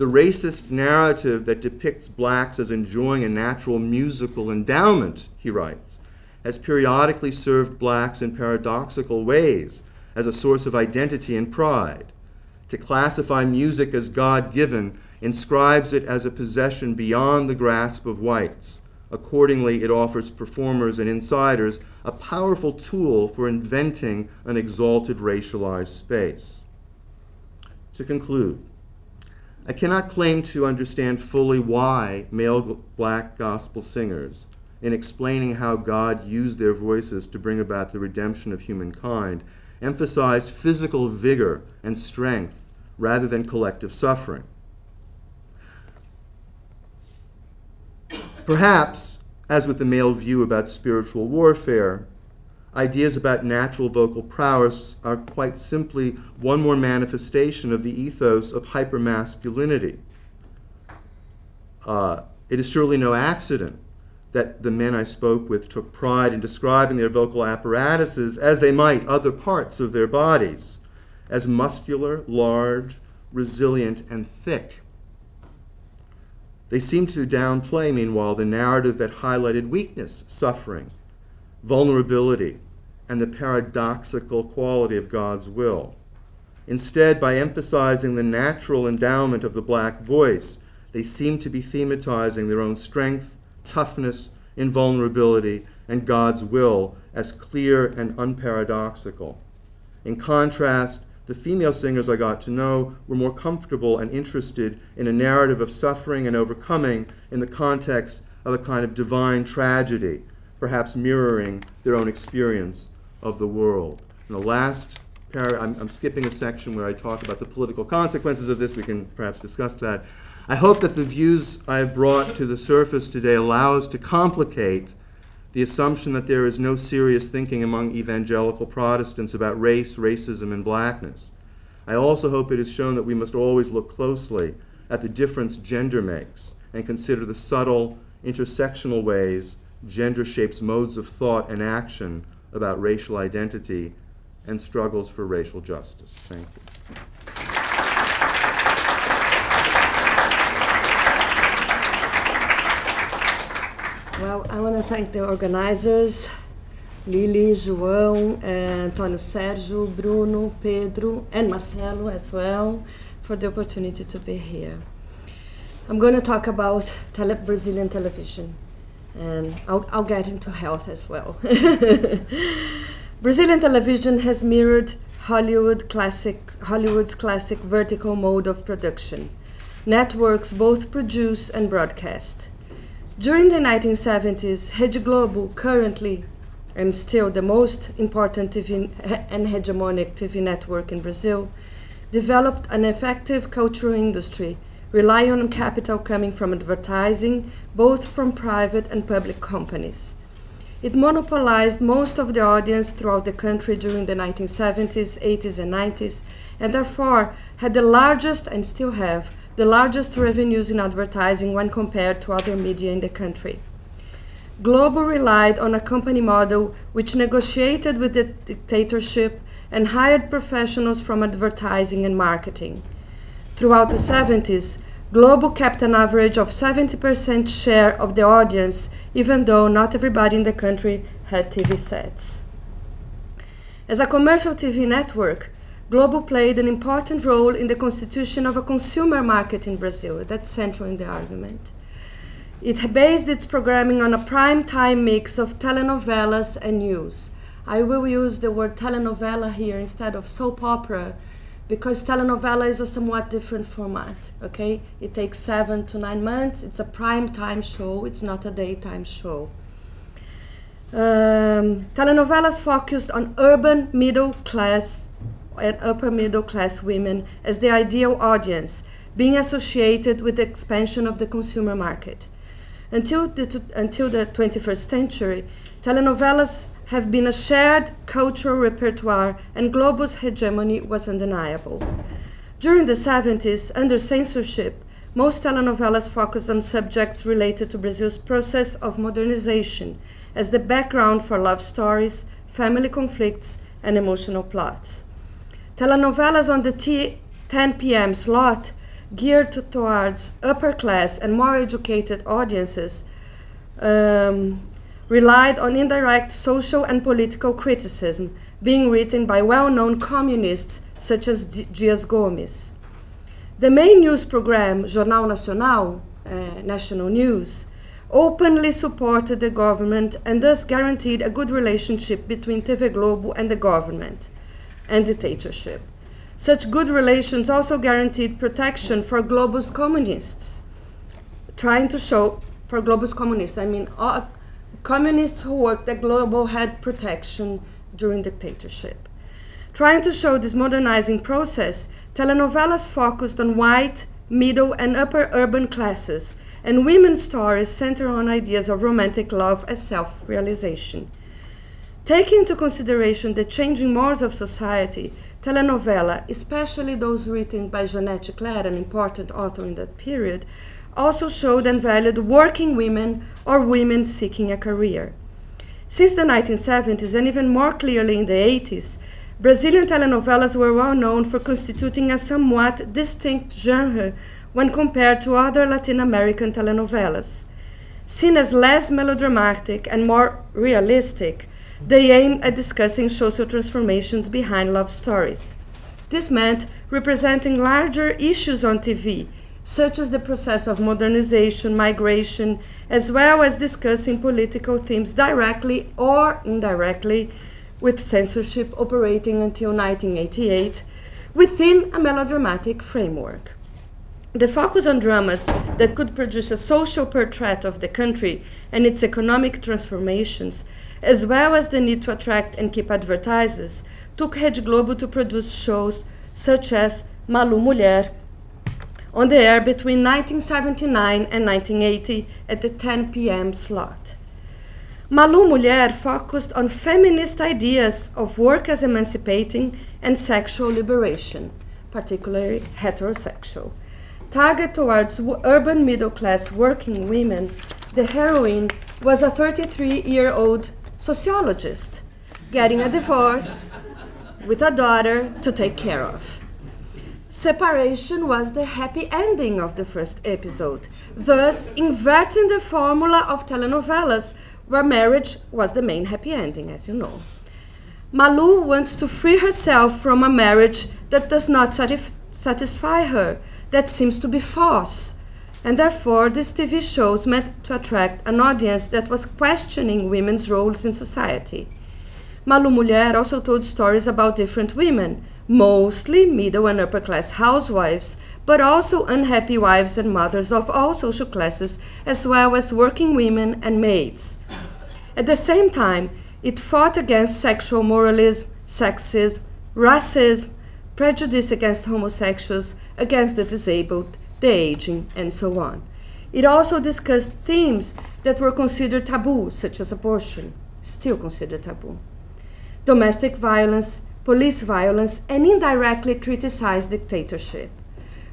the racist narrative that depicts blacks as enjoying a natural musical endowment, he writes, has periodically served blacks in paradoxical ways as a source of identity and pride. To classify music as God given inscribes it as a possession beyond the grasp of whites. Accordingly, it offers performers and insiders a powerful tool for inventing an exalted racialized space. To conclude, I cannot claim to understand fully why male black gospel singers, in explaining how God used their voices to bring about the redemption of humankind, emphasized physical vigor and strength rather than collective suffering. Perhaps, as with the male view about spiritual warfare, ideas about natural vocal prowess are quite simply one more manifestation of the ethos of hypermasculinity. Uh, it is surely no accident that the men I spoke with took pride in describing their vocal apparatuses as they might other parts of their bodies, as muscular, large, resilient, and thick. They seemed to downplay, meanwhile, the narrative that highlighted weakness, suffering, vulnerability, and the paradoxical quality of God's will. Instead, by emphasizing the natural endowment of the black voice, they seem to be thematizing their own strength, toughness, invulnerability, and God's will as clear and unparadoxical. In contrast, the female singers I got to know were more comfortable and interested in a narrative of suffering and overcoming in the context of a kind of divine tragedy perhaps mirroring their own experience of the world. In the last paragraph, I'm, I'm skipping a section where I talk about the political consequences of this. We can perhaps discuss that. I hope that the views I have brought to the surface today allow us to complicate the assumption that there is no serious thinking among evangelical Protestants about race, racism, and blackness. I also hope it is shown that we must always look closely at the difference gender makes and consider the subtle, intersectional ways gender shapes modes of thought and action about racial identity and struggles for racial justice. Thank you. Well, I want to thank the organizers, Lili, João, uh, Antônio Sérgio, Bruno, Pedro, and Marcelo as well for the opportunity to be here. I'm going to talk about tele Brazilian television and I'll, I'll get into health as well. Brazilian television has mirrored Hollywood classic, Hollywood's classic vertical mode of production. Networks both produce and broadcast. During the 1970s, Rede Globo, currently and still the most important TV and hegemonic TV network in Brazil, developed an effective cultural industry, relying on capital coming from advertising, both from private and public companies. It monopolized most of the audience throughout the country during the 1970s, 80s, and 90s, and therefore had the largest, and still have, the largest revenues in advertising when compared to other media in the country. Globo relied on a company model which negotiated with the dictatorship and hired professionals from advertising and marketing. Throughout the 70s, Globo kept an average of 70% share of the audience, even though not everybody in the country had TV sets. As a commercial TV network, Globo played an important role in the constitution of a consumer market in Brazil. That's central in the argument. It based its programming on a prime time mix of telenovelas and news. I will use the word telenovela here instead of soap opera because telenovela is a somewhat different format, okay? It takes seven to nine months. It's a prime time show. It's not a daytime show. Um, telenovelas focused on urban middle class and upper middle class women as the ideal audience, being associated with the expansion of the consumer market. Until the, until the 21st century, telenovelas have been a shared cultural repertoire, and Globo's hegemony was undeniable. During the 70s, under censorship, most telenovelas focused on subjects related to Brazil's process of modernization as the background for love stories, family conflicts, and emotional plots. Telenovelas on the T 10 p.m. slot, geared towards upper class and more educated audiences, um, relied on indirect social and political criticism being written by well known communists such as Dias Gomes. The main news program, Jornal Nacional, uh, National News, openly supported the government and thus guaranteed a good relationship between TV Globo and the government and dictatorship. Such good relations also guaranteed protection for Globo's communists, trying to show, for Globo's communists, I mean, all, communists who worked at Globo had protection during dictatorship. Trying to show this modernizing process, telenovelas focused on white, middle, and upper urban classes, and women's stories center on ideas of romantic love as self realization. Taking into consideration the changing mores of society, telenovela, especially those written by Janete Clair, an important author in that period, also showed and valued working women or women seeking a career. Since the 1970s, and even more clearly in the 80s, Brazilian telenovelas were well known for constituting a somewhat distinct genre when compared to other Latin American telenovelas. Seen as less melodramatic and more realistic, they aimed at discussing social transformations behind love stories. This meant representing larger issues on TV, such as the process of modernization, migration, as well as discussing political themes directly or indirectly, with censorship operating until 1988 within a melodramatic framework. The focus on dramas that could produce a social portrait of the country and its economic transformations, as well as the need to attract and keep advertisers, took Rede Globo to produce shows such as Malu Mulher, on the air between 1979 and 1980 at the 10 p.m. slot. Malu Mulher focused on feminist ideas of work as emancipating and sexual liberation, particularly heterosexual. Target towards urban middle class working women, the heroine was a 33 year old sociologist getting a divorce with a daughter to take care of. Separation was the happy ending of the first episode, thus inverting the formula of telenovelas where marriage was the main happy ending, as you know. Malu wants to free herself from a marriage that does not satisf satisfy her, that seems to be false. And therefore, these TV shows meant to attract an audience that was questioning women's roles in society. Malu Mulher also told stories about different women, mostly middle and upper class housewives, but also unhappy wives and mothers of all social classes, as well as working women and maids. At the same time, it fought against sexual moralism, sexism, racism, prejudice against homosexuals, against the disabled, the aging, and so on. It also discussed themes that were considered taboo, such as abortion, still considered taboo, domestic violence, police violence, and indirectly criticized dictatorship.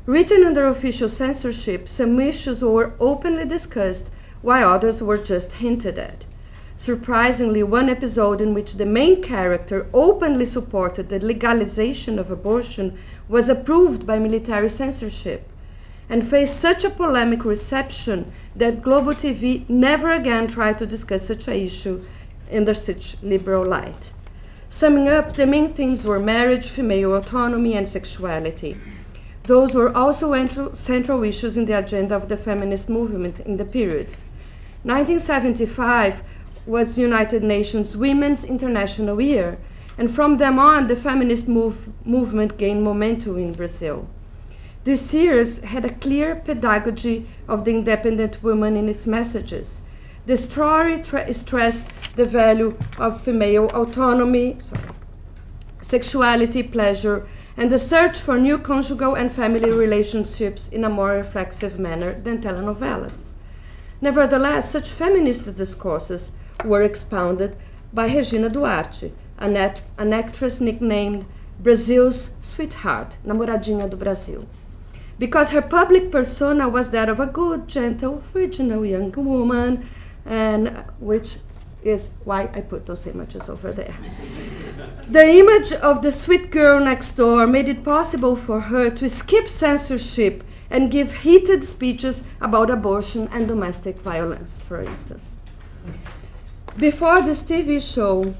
Written under official censorship, some issues were openly discussed while others were just hinted at. Surprisingly, one episode in which the main character openly supported the legalization of abortion was approved by military censorship and faced such a polemic reception that Globo TV never again tried to discuss such an issue under such liberal light. Summing up, the main themes were marriage, female autonomy, and sexuality. Those were also central issues in the agenda of the feminist movement in the period. 1975 was United Nations Women's International Year, and from then on, the feminist move, movement gained momentum in Brazil. This series had a clear pedagogy of the independent woman in its messages. The story stressed the value of female autonomy, sorry, sexuality, pleasure, and the search for new conjugal and family relationships in a more reflexive manner than telenovelas. Nevertheless, such feminist discourses were expounded by Regina Duarte, an, an actress nicknamed Brazil's sweetheart, namoradinha do Brasil, because her public persona was that of a good, gentle, virginal young woman, and which is why I put those images over there. the image of the sweet girl next door made it possible for her to skip censorship and give heated speeches about abortion and domestic violence, for instance. Before this TV show,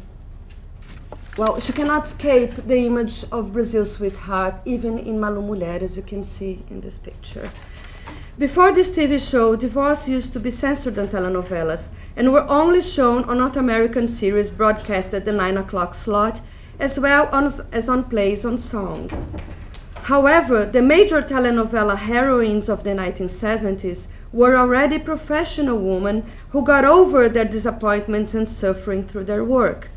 well, she cannot escape the image of Brazil's sweetheart, even in Malu Mulher, as you can see in this picture. Before this TV show, divorce used to be censored on telenovelas and were only shown on North American series broadcast at the 9 o'clock slot, as well as on plays on songs. However, the major telenovela heroines of the 1970s were already professional women who got over their disappointments and suffering through their work.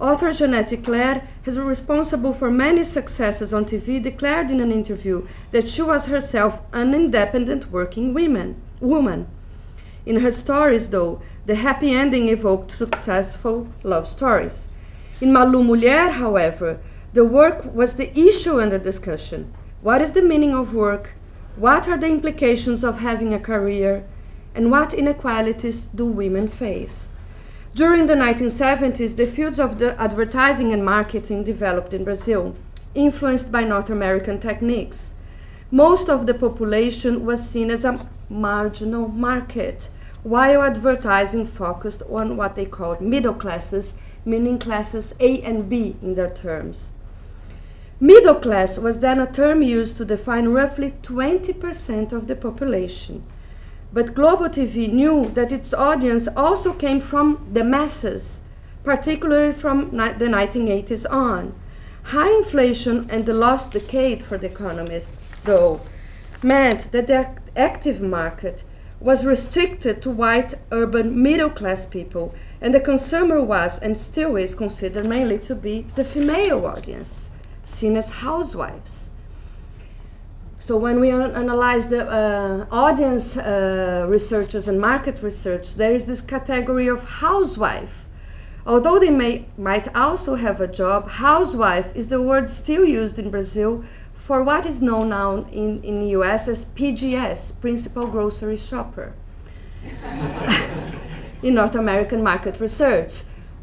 Author Janete Clair has been responsible for many successes on TV, declared in an interview that she was herself an independent working woman. woman. In her stories, though, the happy ending evoked successful love stories. In Malu Mulher, however, the work was the issue under discussion. What is the meaning of work? What are the implications of having a career? And what inequalities do women face? During the 1970s, the fields of the advertising and marketing developed in Brazil, influenced by North American techniques. Most of the population was seen as a marginal market, while advertising focused on what they called middle classes, meaning classes A and B in their terms. Middle class was then a term used to define roughly 20% of the population. But Globo TV knew that its audience also came from the masses, particularly from the 1980s on. High inflation and the lost decade for the economists, though, meant that the active market was restricted to white urban middle class people, and the consumer was and still is considered mainly to be the female audience seen as housewives. So when we analyze the uh, audience uh, researchers and market research, there is this category of housewife. Although they may, might also have a job, housewife is the word still used in Brazil for what is known now in, in the US as PGS, Principal Grocery Shopper, in North American market research.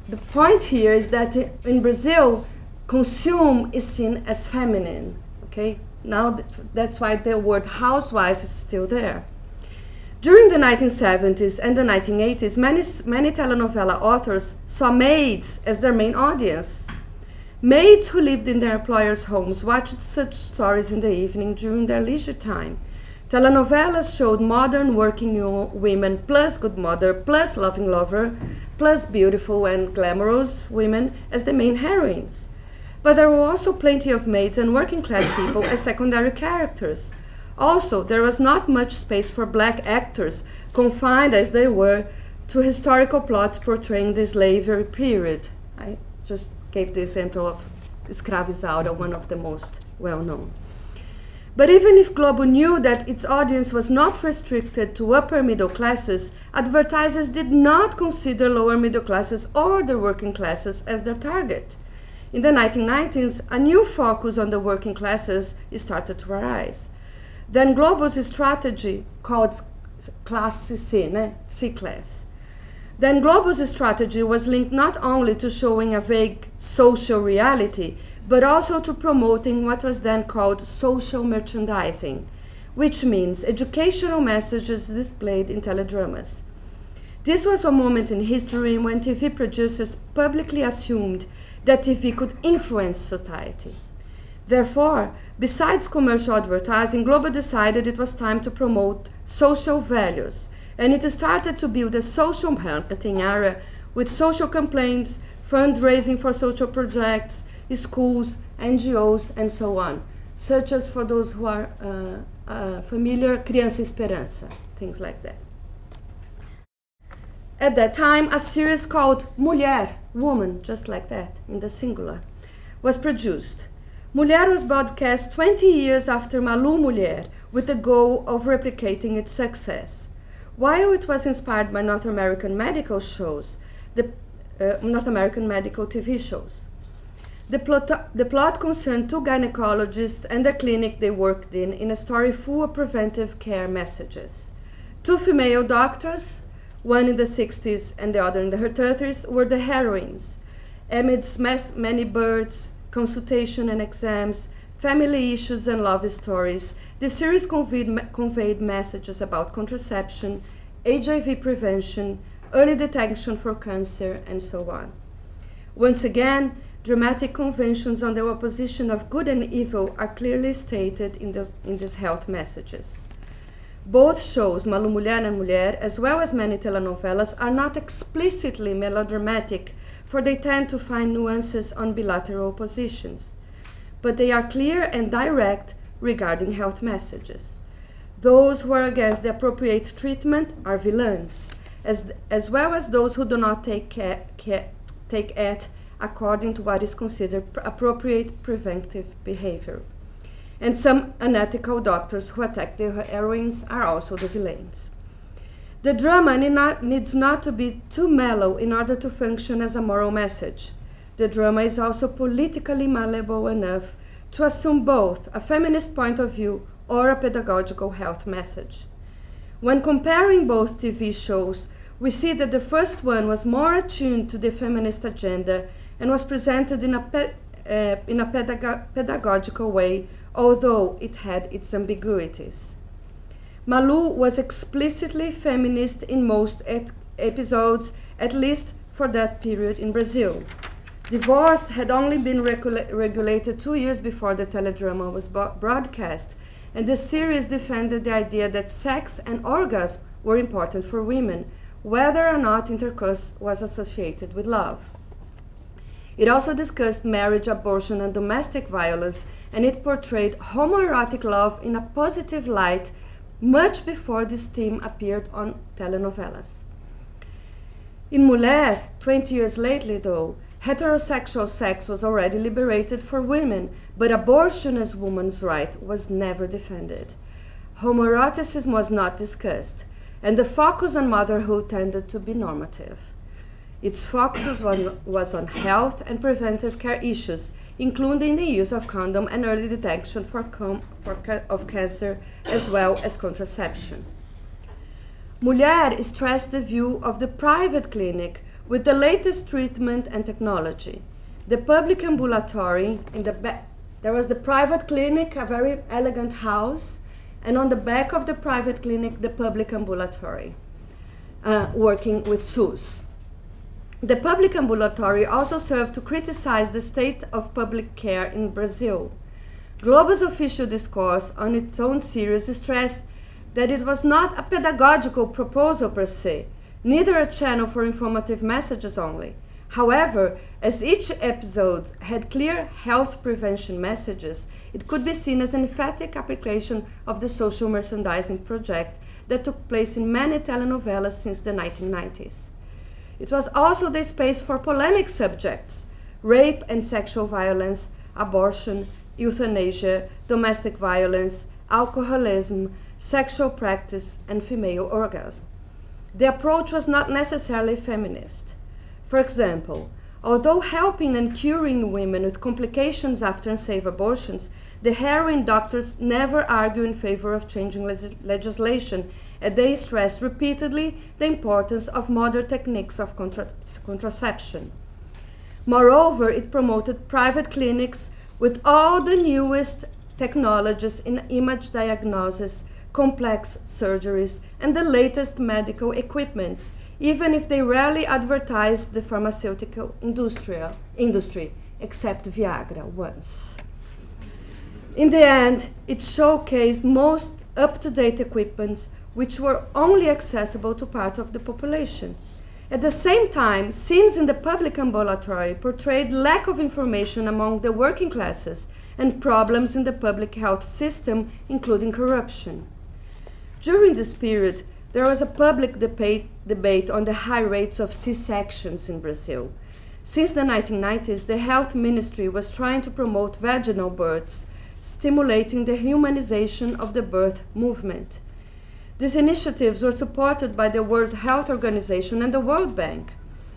The point here is that in Brazil, consume is seen as feminine. Okay, now th that's why the word housewife is still there. During the 1970s and the 1980s, many, many telenovela authors saw maids as their main audience. Maids who lived in their employers' homes watched such stories in the evening during their leisure time. Telenovelas showed modern working women plus good mother plus loving lover plus beautiful and glamorous women as the main heroines. But there were also plenty of maids and working class people as secondary characters. Also, there was not much space for black actors, confined as they were to historical plots portraying the slavery period. I just gave the example of Escrava Isaura, one of the most well known. But even if Globo knew that its audience was not restricted to upper middle classes, advertisers did not consider lower middle classes or the working classes as their target. In the 1990s, a new focus on the working classes started to arise. Then Globo's strategy, called Class C? C class. Then Globo's strategy was linked not only to showing a vague social reality, but also to promoting what was then called social merchandising, which means educational messages displayed in teledramas. This was a moment in history when TV producers publicly assumed that TV could influence society. Therefore, besides commercial advertising, Globo decided it was time to promote social values, and it started to build a social marketing area with social campaigns, fundraising for social projects, schools, NGOs, and so on, such as for those who are uh, uh, familiar, Criança Esperança, things like that. At that time, a series called Mulher, Woman, just like that, in the singular, was produced. Mulher was broadcast 20 years after Malu Mulher, with the goal of replicating its success. While it was inspired by North American medical shows, the uh, North American medical TV shows. The plot, the plot concerned two gynecologists and the clinic they worked in in a story full of preventive care messages. Two female doctors, one in the 60s and the other in the 30s, were the heroines. Amidst many births, consultation and exams, family issues and love stories, the series conveyed, conveyed messages about contraception, HIV prevention, early detection for cancer, and so on. Once again, dramatic conventions on the opposition of good and evil are clearly stated in, in these health messages. Both shows, Malu Mulher and Mulher, as well as many telenovelas, are not explicitly melodramatic, for they tend to find nuances on bilateral positions. But they are clear and direct regarding health messages. Those who are against the appropriate treatment are villains, as, as well as those who do not take, care, care, take at according to what is considered appropriate preventive behavior. And some unethical doctors who attack the heroines are also the villains. The drama need not, needs not to be too mellow in order to function as a moral message. The drama is also politically malleable enough to assume both a feminist point of view or a pedagogical health message. When comparing both TV shows, we see that the first one was more attuned to the feminist agenda and was presented in a, uh, in a pedago- pedagogical way, although it had its ambiguities. Malu was explicitly feminist in most episodes, at least for that period in Brazil. Divorce had only been regula- regulated two years before the teledrama was broadcast, and the series defended the idea that sex and orgasm were important for women, whether or not intercourse was associated with love. It also discussed marriage, abortion, and domestic violence, and it portrayed homoerotic love in a positive light much before this theme appeared on telenovelas. In Mulher, 20 years later, though, heterosexual sex was already liberated for women, but abortion as woman's right was never defended. Homoeroticism was not discussed, and the focus on motherhood tended to be normative. Its focus was on health and preventive care issues, including the use of condom and early detection for for ca- of cancer, as well as contraception. Mulher stressed the view of the private clinic with the latest treatment and technology. The public ambulatory in the there was the private clinic, a very elegant house, and on the back of the private clinic, the public ambulatory, uh, working with SUS. The public ambulatory also served to criticize the state of public care in Brazil. Globo's official discourse on its own series stressed that it was not a pedagogical proposal per se, neither a channel for informative messages only. However, as each episode had clear health prevention messages, it could be seen as an emphatic application of the social merchandising project that took place in many telenovelas since the 1990s. It was also the space for polemic subjects rape and sexual violence, abortion, euthanasia, domestic violence, alcoholism, sexual practice, and female orgasm. The approach was not necessarily feminist. For example, although helping and curing women with complications after unsafe abortions, the heroin doctors never argue in favor of changing legislation, and they stress repeatedly the importance of modern techniques of contra contraception. Moreover, it promoted private clinics with all the newest technologies in image diagnosis, complex surgeries, and the latest medical equipments, even if they rarely advertised the pharmaceutical industry, except Viagra once. In the end, it showcased most up-to-date equipments which were only accessible to part of the population. At the same time, scenes in the public ambulatory portrayed lack of information among the working classes and problems in the public health system, including corruption. During this period, there was a public debate, debate on the high rates of C-sections in Brazil. Since the 1990s, the health ministry was trying to promote vaginal births, stimulating the humanization of the birth movement. These initiatives were supported by the World Health Organization and the World Bank,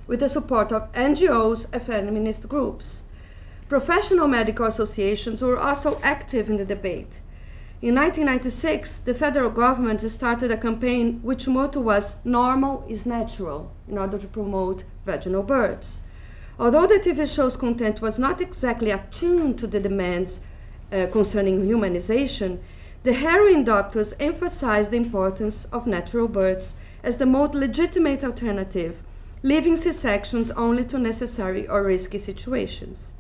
with the support of NGOs and feminist groups. Professional medical associations were also active in the debate. In 1996, the federal government started a campaign which motto was Normal is Natural in order to promote vaginal births. Although the TV show's content was not exactly attuned to the demands uh, concerning humanization, the heroin doctors emphasized the importance of natural births as the most legitimate alternative, leaving C-sections only to necessary or risky situations.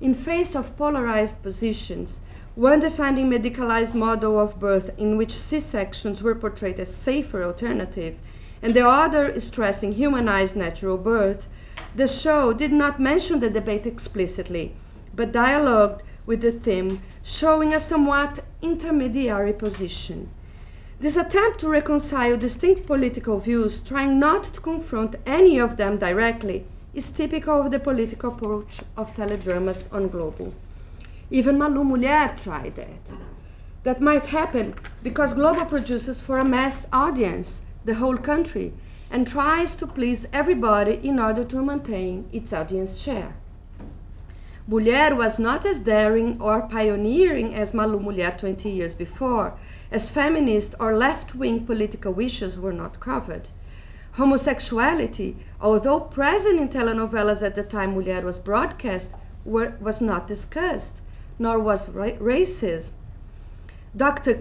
In face of polarized positions, one defending medicalized model of birth in which C-sections were portrayed as safer alternative, and the other stressing humanized natural birth, the show did not mention the debate explicitly, but dialogued with the theme, showing a somewhat intermediary position. This attempt to reconcile distinct political views, trying not to confront any of them directly, is typical of the political approach of teledramas on Globo. Even Malu Mulher tried that. That might happen because Globo produces for a mass audience, the whole country, and tries to please everybody in order to maintain its audience share. Mulher was not as daring or pioneering as Malu Mulher 20 years before, as feminist or left wing political issues were not covered. Homosexuality, although present in telenovelas at the time Mulher was broadcast, were, was not discussed, nor was ra racism. Dr.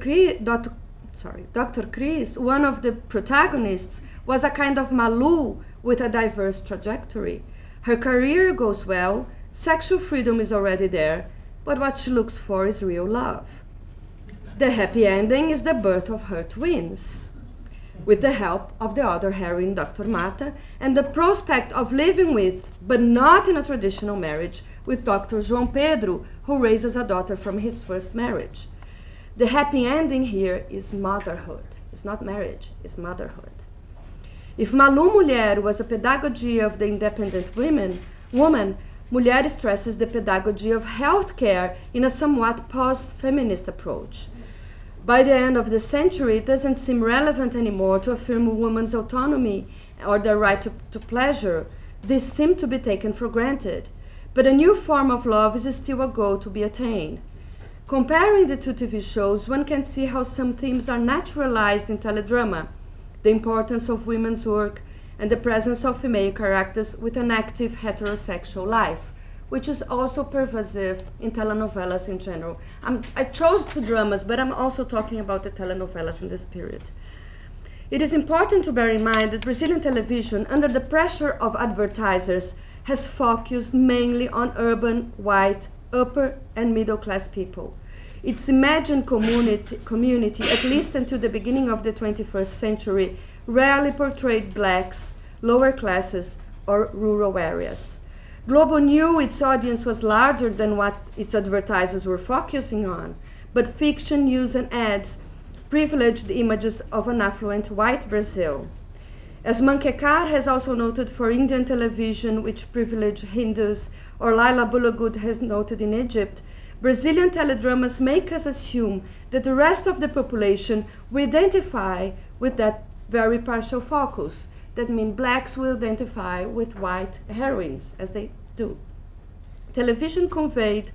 Sorry, Dr. Chris, one of the protagonists, was a kind of Malu with a diverse trajectory. Her career goes well, Sexual freedom is already there, but what she looks for is real love. The happy ending is the birth of her twins, with the help of the other heroine, Dr. Mata, and the prospect of living with, but not in a traditional marriage, with Dr. João Pedro, who raises a daughter from his first marriage. The happy ending here is motherhood. It's not marriage, it's motherhood. If Malu Mulher was a pedagogy of the independent women, woman, Mulher stresses the pedagogy of healthcare in a somewhat post-feminist approach. By the end of the century, it doesn't seem relevant anymore to affirm a woman's autonomy or their right to, to pleasure. This seemed to be taken for granted. But a new form of love is still a goal to be attained. Comparing the two TV shows, one can see how some themes are naturalized in teledrama. The importance of women's work, and the presence of female characters with an active heterosexual life, which is also pervasive in telenovelas in general. I'm, I chose two dramas, but I'm also talking about the telenovelas in this period. It is important to bear in mind that Brazilian television, under the pressure of advertisers, has focused mainly on urban, white, upper, and middle class people. Its imagined community, community, at least until the beginning of the 21st century, rarely portrayed blacks, lower classes, or rural areas. Globo knew its audience was larger than what its advertisers were focusing on, but fiction, news, and ads privileged images of an affluent white Brazil. As Mankekar has also noted for Indian television, which privileged Hindus, or Lila Abu-Lughod has noted in Egypt, Brazilian teledramas make us assume that the rest of the population will identify with that very partial focus. That means blacks will identify with white heroines, as they do. Television conveyed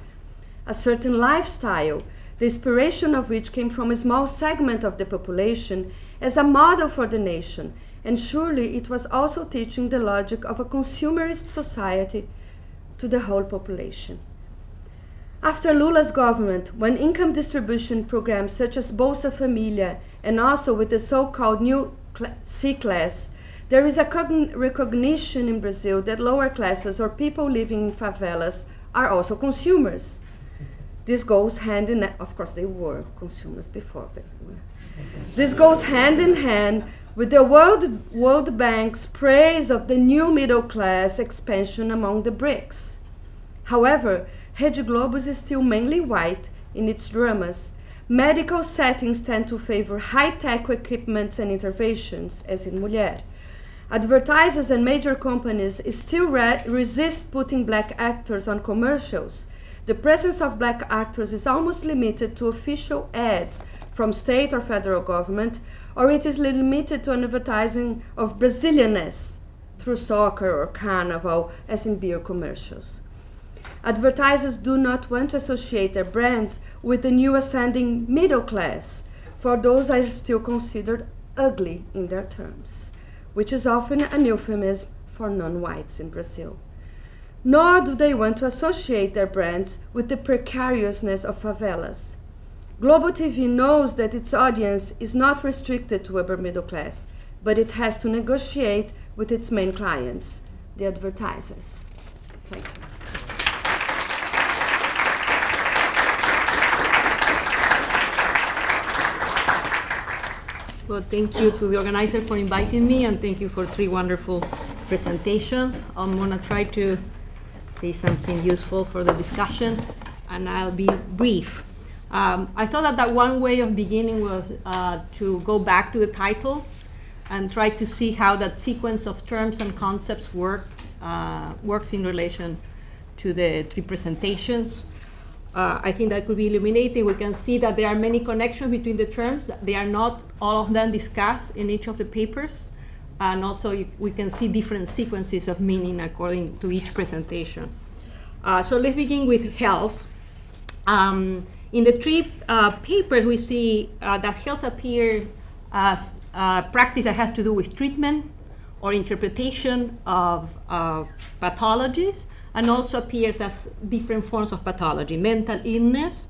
a certain lifestyle, the inspiration of which came from a small segment of the population as a model for the nation, and surely it was also teaching the logic of a consumerist society to the whole population. After Lula's government, when income distribution programs such as Bolsa Familia and also with the so-called new C class, there is a recognition in Brazil that lower classes or people living in favelas are also consumers. This goes hand in hand, of course they were consumers before, but this goes hand in hand with the World, World Bank's praise of the new middle class expansion among the BRICS. However, Rede Globo is still mainly white in its dramas. Medical settings tend to favor high-tech equipments and interventions, as in Mulher. Advertisers and major companies still re resist putting black actors on commercials. The presence of black actors is almost limited to official ads from state or federal government, or it is limited to an advertising of Brazilianness through soccer or carnival, as in beer commercials. Advertisers do not want to associate their brands with the new ascending middle class, for those are still considered ugly in their terms, which is often an euphemism for non whites in Brazil. Nor do they want to associate their brands with the precariousness of favelas. Globo TV knows that its audience is not restricted to upper middle class, but it has to negotiate with its main clients, the advertisers. Thank you. Well, thank you to the organizer for inviting me, and thank you for three wonderful presentations. I'm going to try to say something useful for the discussion, and I'll be brief. Um, I thought that, that one way of beginning was uh, to go back to the title and try to see how that sequence of terms and concepts work, uh, works in relation to the three presentations. Uh, I think that could be illuminating. We can see that there are many connections between the terms. They are not all of them discussed in each of the papers. And also you, we can see different sequences of meaning according to each presentation. Uh, so let's begin with health. Um, in the three uh, papers, we see uh, that health appears as a practice that has to do with treatment or interpretation of pathologies and also appears as different forms of pathology. Mental illness,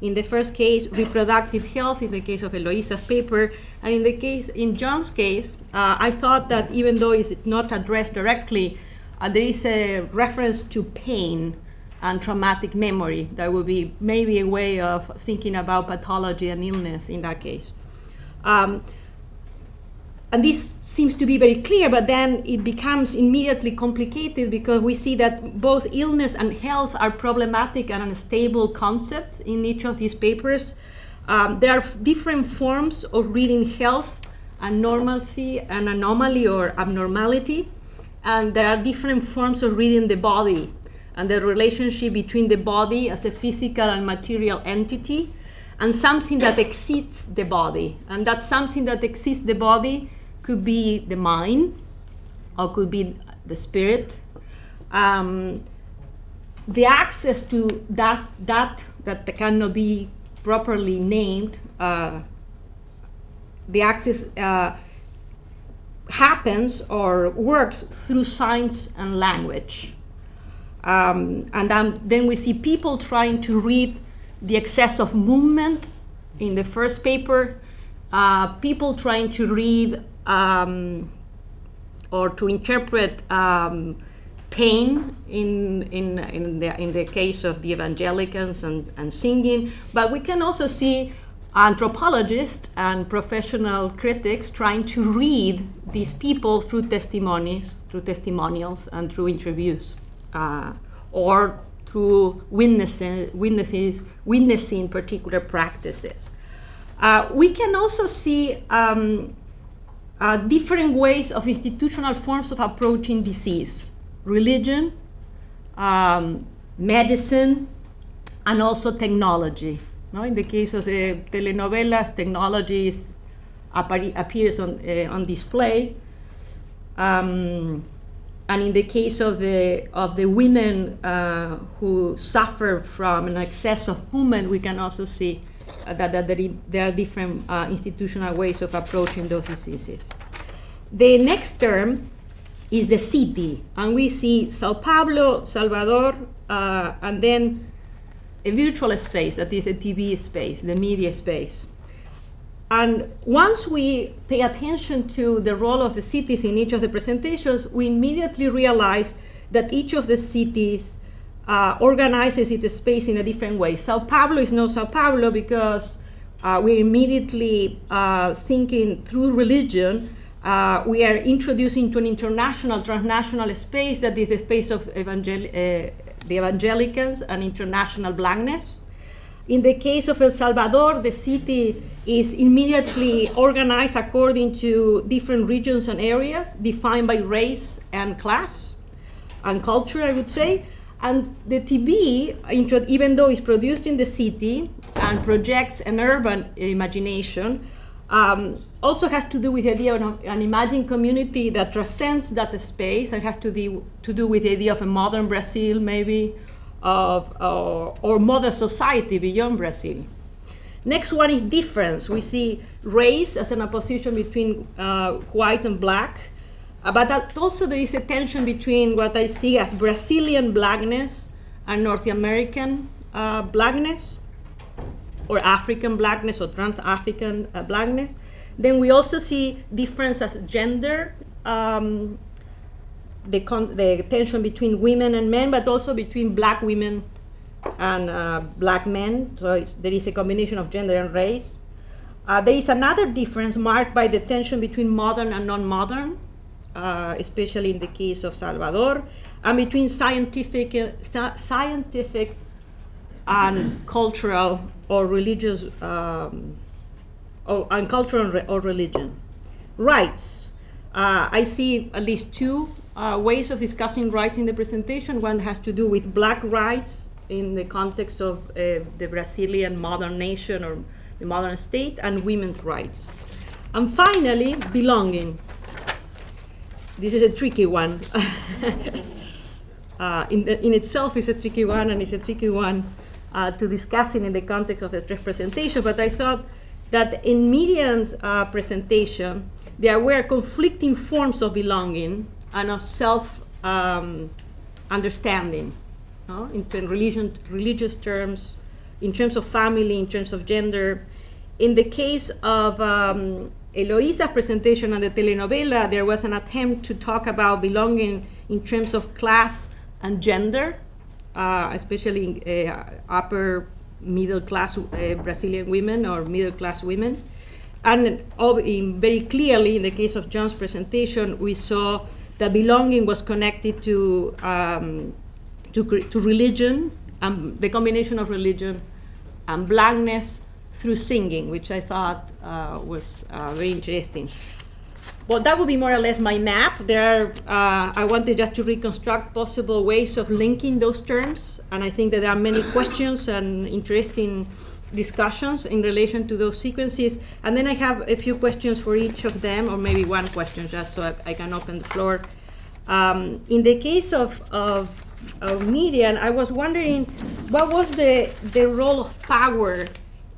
in the first case, reproductive health, in the case of Eloisa's paper, and in the case, in John's case, uh, I thought that even though it's not addressed directly, uh, there is a reference to pain and traumatic memory that would be maybe a way of thinking about pathology and illness in that case. Um, and this seems to be very clear, but then it becomes immediately complicated because we see that both illness and health are problematic and unstable concepts in each of these papers. Um, there are different forms of reading health and normalcy and anomaly or abnormality, and there are different forms of reading the body and the relationship between the body as a physical and material entity and something that exceeds the body. And that something that exceeds the body could be the mind or could be the spirit. Um, the access to that that that cannot be properly named, uh, the access uh, happens or works through science and language. Um, and then, then we see people trying to read the excess of movement in the first paper, uh, people trying to read um, or to interpret um, pain in, in, in, the, in the case of the evangelicals and, and singing, but we can also see anthropologists and professional critics trying to read these people through testimonies, through testimonials, and through interviews, uh, or through witnesses, witnesses, witnessing particular practices. Uh, we can also see um, uh, different ways of institutional forms of approaching disease religion, um, medicine, and also technology. No? In the case of the telenovelas, technology appears on, uh, on display. Um, and in the case of the, of the women uh, who suffer from an excess of movement, we can also see that, that there are different uh, institutional ways of approaching those diseases. The next term is the city, and we see Sao Paulo, Salvador, uh, and then a virtual space that is the TV space, the media space. And once we pay attention to the role of the cities in each of the presentations, we immediately realize that each of the cities uh, organizes its space in a different way. Sao Paulo is not Sao Paulo because uh, we're immediately uh, thinking through religion. Uh, we are introducing to an international, transnational space that is the space of evangel- uh, the evangelicals and international blackness. In the case of El Salvador, the city is immediately organized according to different regions and areas defined by race and class and culture, I would say. And the TV, even though it's produced in the city and projects an urban imagination, um, also has to do with the idea of an imagined community that transcends that space and has to do, to do with the idea of a modern Brazil, maybe, of, uh, or modern society beyond Brazil. Next one is difference. We see race as an opposition between uh, white and black, uh, but also there is a tension between what I see as Brazilian blackness and North American uh, blackness, or African blackness or trans-African uh, blackness. Then we also see difference as gender, um, the, the tension between women and men, but also between black women and uh, black men. So there is a combination of gender and race. Uh, there is another difference marked by the tension between modern and non-modern, uh, especially in the case of Salvador, and between scientific, scientific and cultural or religious, um, or, and cultural or religion. Rights. Uh, I see at least two uh, ways of discussing rights in the presentation. One has to do with black rights in the context of uh, the Brazilian modern nation or the modern state, and women's rights. And finally, belonging. This is a tricky one. uh, in, in itself, is a tricky one, and it's a tricky one uh, to discussing in the context of the presentation, but I thought that in Miriam's uh, presentation, there were conflicting forms of belonging and of self um, understanding no? in religion, religious terms, in terms of family, in terms of gender. In the case of um, Eloisa's presentation on the telenovela, there was an attempt to talk about belonging in terms of class and gender, uh, especially in, uh, upper middle class uh, Brazilian women or middle class women. And in, very clearly, in the case of John's presentation, we saw that belonging was connected to, um, to, to, religion, um, the combination of religion and blackness through singing, which I thought uh, was uh, very interesting. Well, that would be more or less my map. There, uh, I wanted just to reconstruct possible ways of linking those terms, and I think that there are many questions and interesting discussions in relation to those sequences. And then I have a few questions for each of them, or maybe one question just so I, I can open the floor. Um, in the case of, of, of Miriam, I was wondering what was the, the role of power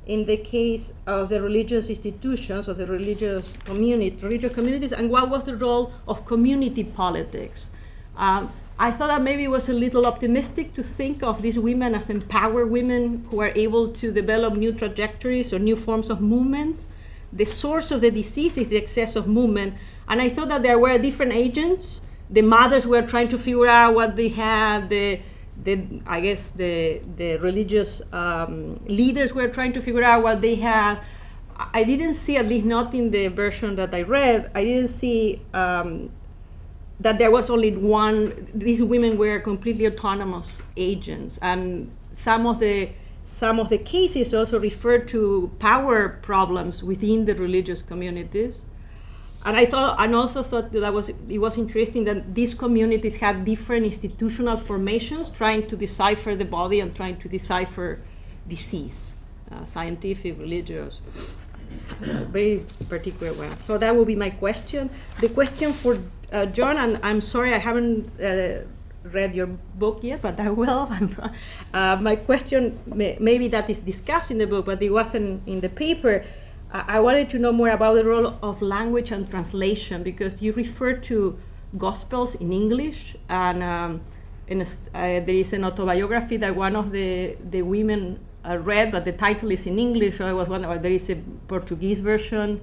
in the case of the religious institutions, or the religious community, religious communities, and what was the role of community politics? Um, I thought that maybe it was a little optimistic to think of these women as empowered women who are able to develop new trajectories or new forms of movement. The source of the disease is the excess of movement, and I thought that there were different agents. The mothers were trying to figure out what they had. The the, I guess the, the religious um, leaders were trying to figure out what they had. I didn't see, at least not in the version that I read, I didn't see um, that there was only one, these women were completely autonomous agents. And some of the some of the cases also refer to power problems within the religious communities. And I thought, and also thought that, was it was interesting that these communities have different institutional formations, trying to decipher the body and trying to decipher disease, uh, scientific, religious, very particular ones. So that will be my question. The question for uh, John, and I'm sorry I haven't uh, read your book yet, but I will. uh, my question, may, maybe that is discussed in the book, but it wasn't in the paper. I wanted to know more about the role of language and translation because you refer to Gospels in English, and, um, uh, there is an autobiography that one of the, the women uh, read, but the title is in English. So I was wondering, there is a Portuguese version,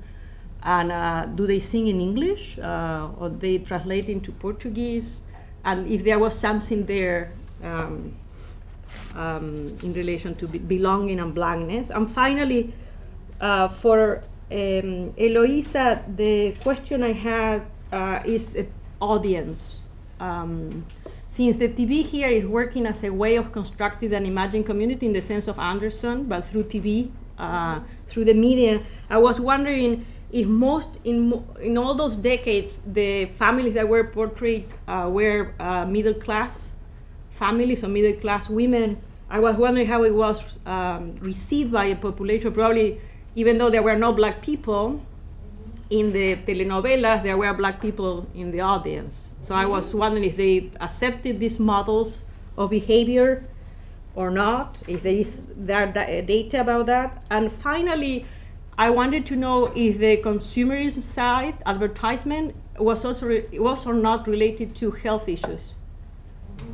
and uh, do they sing in English uh, or they translate into Portuguese? And if there was something there um, um, in relation to be belonging and blankness. And finally, uh, for um, Eloisa, the question I had uh, is audience. Um, since the TV here is working as a way of constructing an imagined community in the sense of Anderson, but through TV, uh, through the media, I was wondering if most in in all those decades the families that were portrayed uh, were uh, middle class families or middle class women. I was wondering how it was um, received by a population. Probably, even though there were no black people in the telenovelas, there were black people in the audience. So I was wondering if they accepted these models of behavior or not, if there is there data about that. And finally, I wanted to know if the consumerism side, advertisement, was also was or not related to health issues.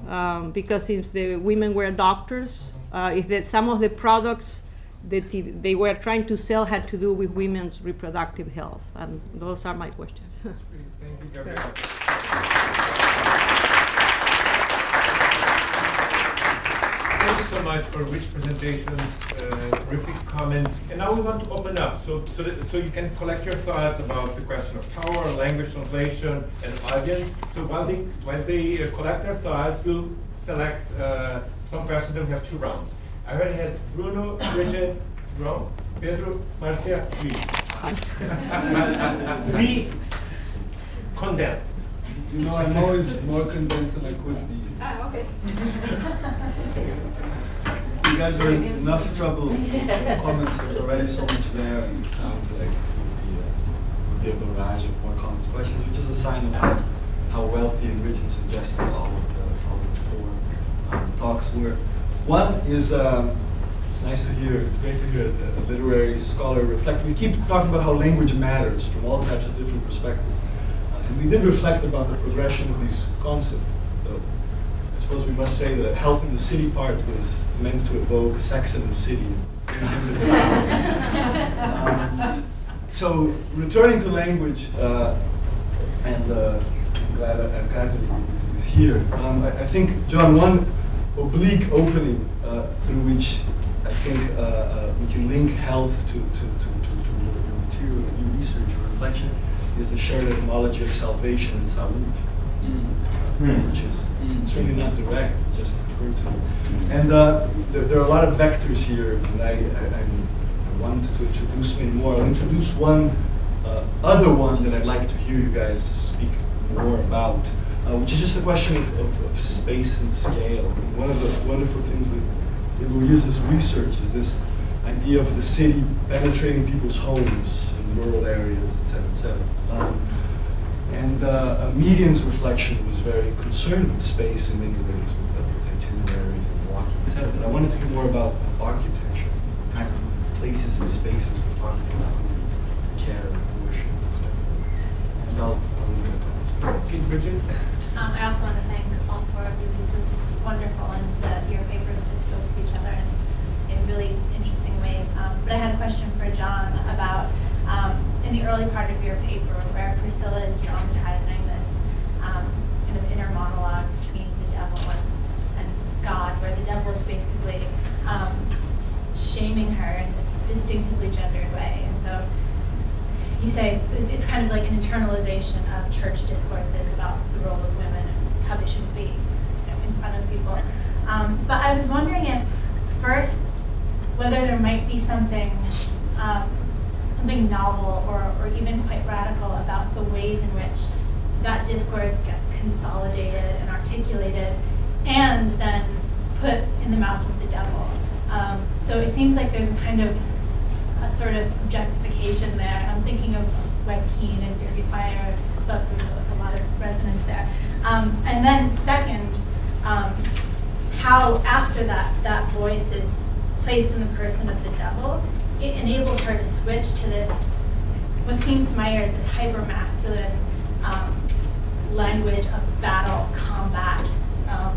Um, because since the women were doctors, uh, if the, some of the products that they were trying to sell had to do with women's reproductive health. And those are my questions. Thank you, Gabriela. Thank you so much for rich presentations, uh, terrific comments. And now we want to open up so, so, that, so you can collect your thoughts about the question of power, language translation, and audience. So while they, while they uh, collect their thoughts, we'll select uh, some questions and we have two rounds. I already had Bruno, Bridget, Ron, Pedro, Marcia, me. we condensed. You know, I'm always more condensed than I could be. Ah, okay. you guys are in enough trouble. comments, there's already so much there, and it sounds like it would be a, a barrage of more comments, questions, which is a sign of how, how wealthy and rich and suggestive all of the, all of the four um, talks were. One is, um, it's nice to hear, it's great to hear a, literary scholar reflect. We keep talking about how language matters from all types of different perspectives. Uh, and we did reflect about the progression of these concepts. So I suppose we must say that health in the city part was meant to evoke sex in the city. um, so returning to language, uh, and uh, I'm glad that is, is here. Um, I, I think, John, one oblique opening uh, through which I think uh, uh, we can link health to, to, to, to, to your material, your research, your reflection, is the shared etymology of salvation and salud, mm. which is mm. certainly not direct, just occurred to me. And uh, there, there, are a lot of vectors here, and I, I, I want to introduce many more. I'll introduce one uh, other one that I'd like to hear you guys speak more about uh, which is just a question of, of, of space and scale. One of the wonderful things with Eloisa's research is this idea of the city penetrating people's homes in rural areas, et cetera, et cetera. Um, and uh, Miriam's reflection was very concerned with space in many ways, with, uh, with itineraries and walking, et cetera. But I wanted to hear more about architecture, kind of places and spaces we're talking about, care and worship, et cetera. And I'll, I'll leave it at that. Bridget? Um, I also want to thank all four of you. This was wonderful, and the, your papers just spoke to each other in, in really interesting ways. Um, but I had a question for John about um, in the early part of your paper where Priscilla is dramatizing this um, kind of inner monologue between the devil and, and God, where the devil is basically um, shaming her in this distinctively gendered way. And so you say it's kind of like an internalization of church discourses about the role of women and how they shouldn't be in front of people. Um, but I was wondering if first whether there might be something um, something novel or, or even quite radical about the ways in which that discourse gets consolidated and articulated and then put in the mouth of the devil. Um, so it seems like there's a kind of a sort of objectification there. I'm thinking of Webb Keane and Irving Fire. I thought there was a lot of resonance there. Um, and then second, um, how after that that voice is placed in the person of the devil, it enables her to switch to this, what seems to my ears, this hyper masculine um, language of battle, combat, um,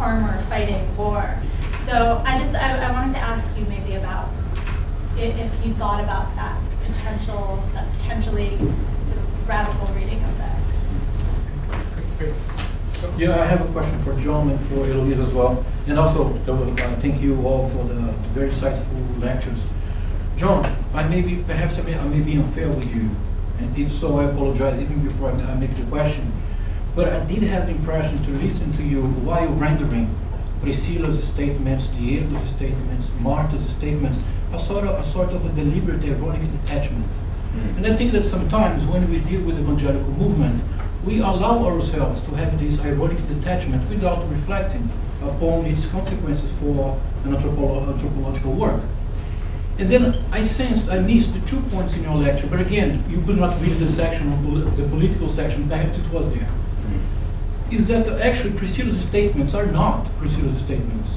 armor, fighting, war. So I just I, I, wanted to ask you maybe about if, you thought about that potential, that potentially radical reading of this. Yeah, I have a question for John and for Eloise as well. And also, uh, thank you all for the very insightful lectures. John, I may be, perhaps I may, I may be unfair with you. And if so, I apologize even before I, I make the question. But I did have the impression to listen to you while rendering Priscilla's statements, Diego's statements, Marta's statements, a sort of a sort of a deliberate ironic detachment. Mm. And I think that sometimes when we deal with the evangelical movement, we allow ourselves to have this ironic detachment without reflecting upon its consequences for an anthropo anthropological work. And then I sensed, I missed the two points in your lecture, but again, you could not read the section, the political section, perhaps it was there. Mm. Is that actually Priscilla's statements are not Priscilla's statements.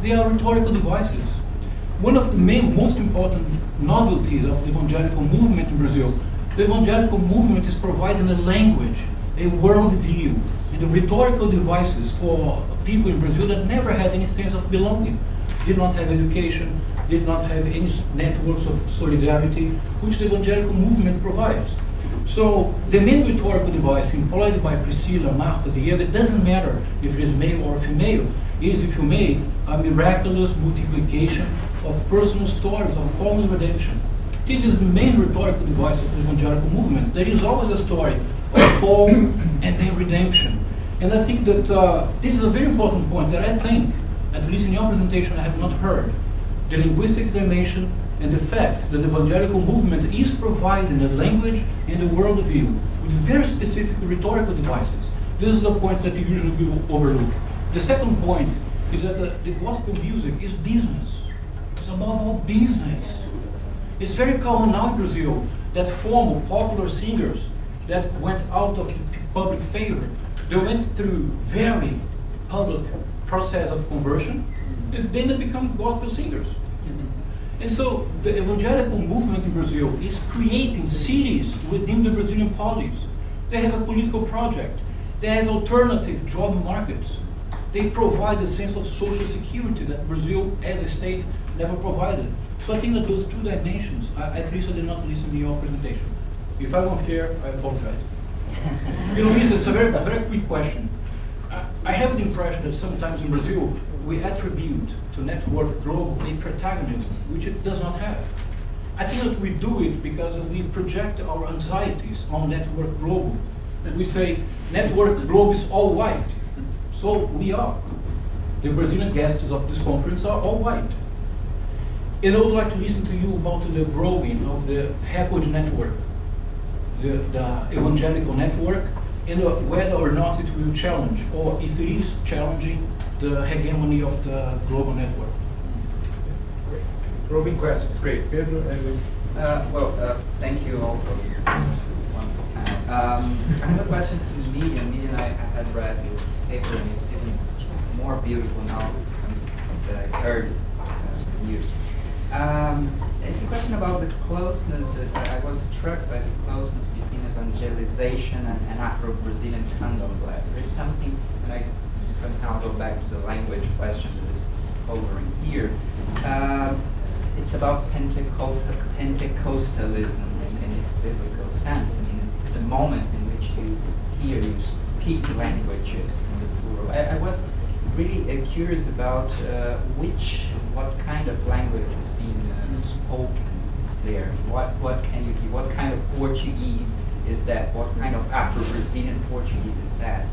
They are rhetorical devices. One of the main, most important novelties of the evangelical movement in Brazil, the evangelical movement is providing a language a worldview and the rhetorical devices for people in Brazil that never had any sense of belonging, did not have education, did not have any networks of solidarity, which the evangelical movement provides. So the main rhetorical device employed by Priscilla, Marta, the it doesn't matter if it is male or female, is, if you may, a miraculous multiplication of personal stories of fallen redemption. This is the main rhetorical device of the evangelical movement. There is always a story of fall and then redemption. And I think that uh, this is a very important point that I think, at least in your presentation, I have not heard. The linguistic dimension and the fact that the evangelical movement is providing a language and a worldview with very specific rhetorical devices. This is the point that you usually overlook. The second point is that the, the gospel music is business. It's all business. It's very common now in Brazil that former popular singers that went out of public favor. They went through very public process of conversion, and then they become gospel singers. And so the evangelical movement in Brazil is creating cities within the Brazilian polis. They have a political project. They have alternative job markets. They provide a sense of social security that Brazil as a state never provided. So I think that those two dimensions, I, at least I did not listen to your presentation. If I'm unfair, I apologize. you know, it's a very, very quick question. I have the impression that sometimes in Brazil, we attribute to Network Globo a protagonism which it does not have. I think that we do it because we project our anxieties on Network Globo. And we say, Network Globo is all white. So we are. The Brazilian guests of this conference are all white. And I would like to listen to you about the growing of the Record Network the, the evangelical network and whether or not it will challenge or if it is challenging the hegemony of the global network. Great. Roving questions, great. Pedro, uh, well, uh, thank you all for your um, I have a question to Miriam. Miriam, I, I had read your paper and it's even more beautiful now than I heard uh, from you. Um, it's a question about the closeness. Uh, I was struck by the closeness between evangelization and, and Afro-Brazilian candomblé. There is something, and I somehow go back to the language question that is hovering here. Uh, it's about Pentecost Pentecostalism in, in, its biblical sense. I mean, the moment in which you hear you speak languages in the plural. I, I was really uh, curious about uh, which, what kind of language is being spoken there? What, what can you do? What kind of Portuguese is that? What kind of Afro-Brazilian Portuguese is that?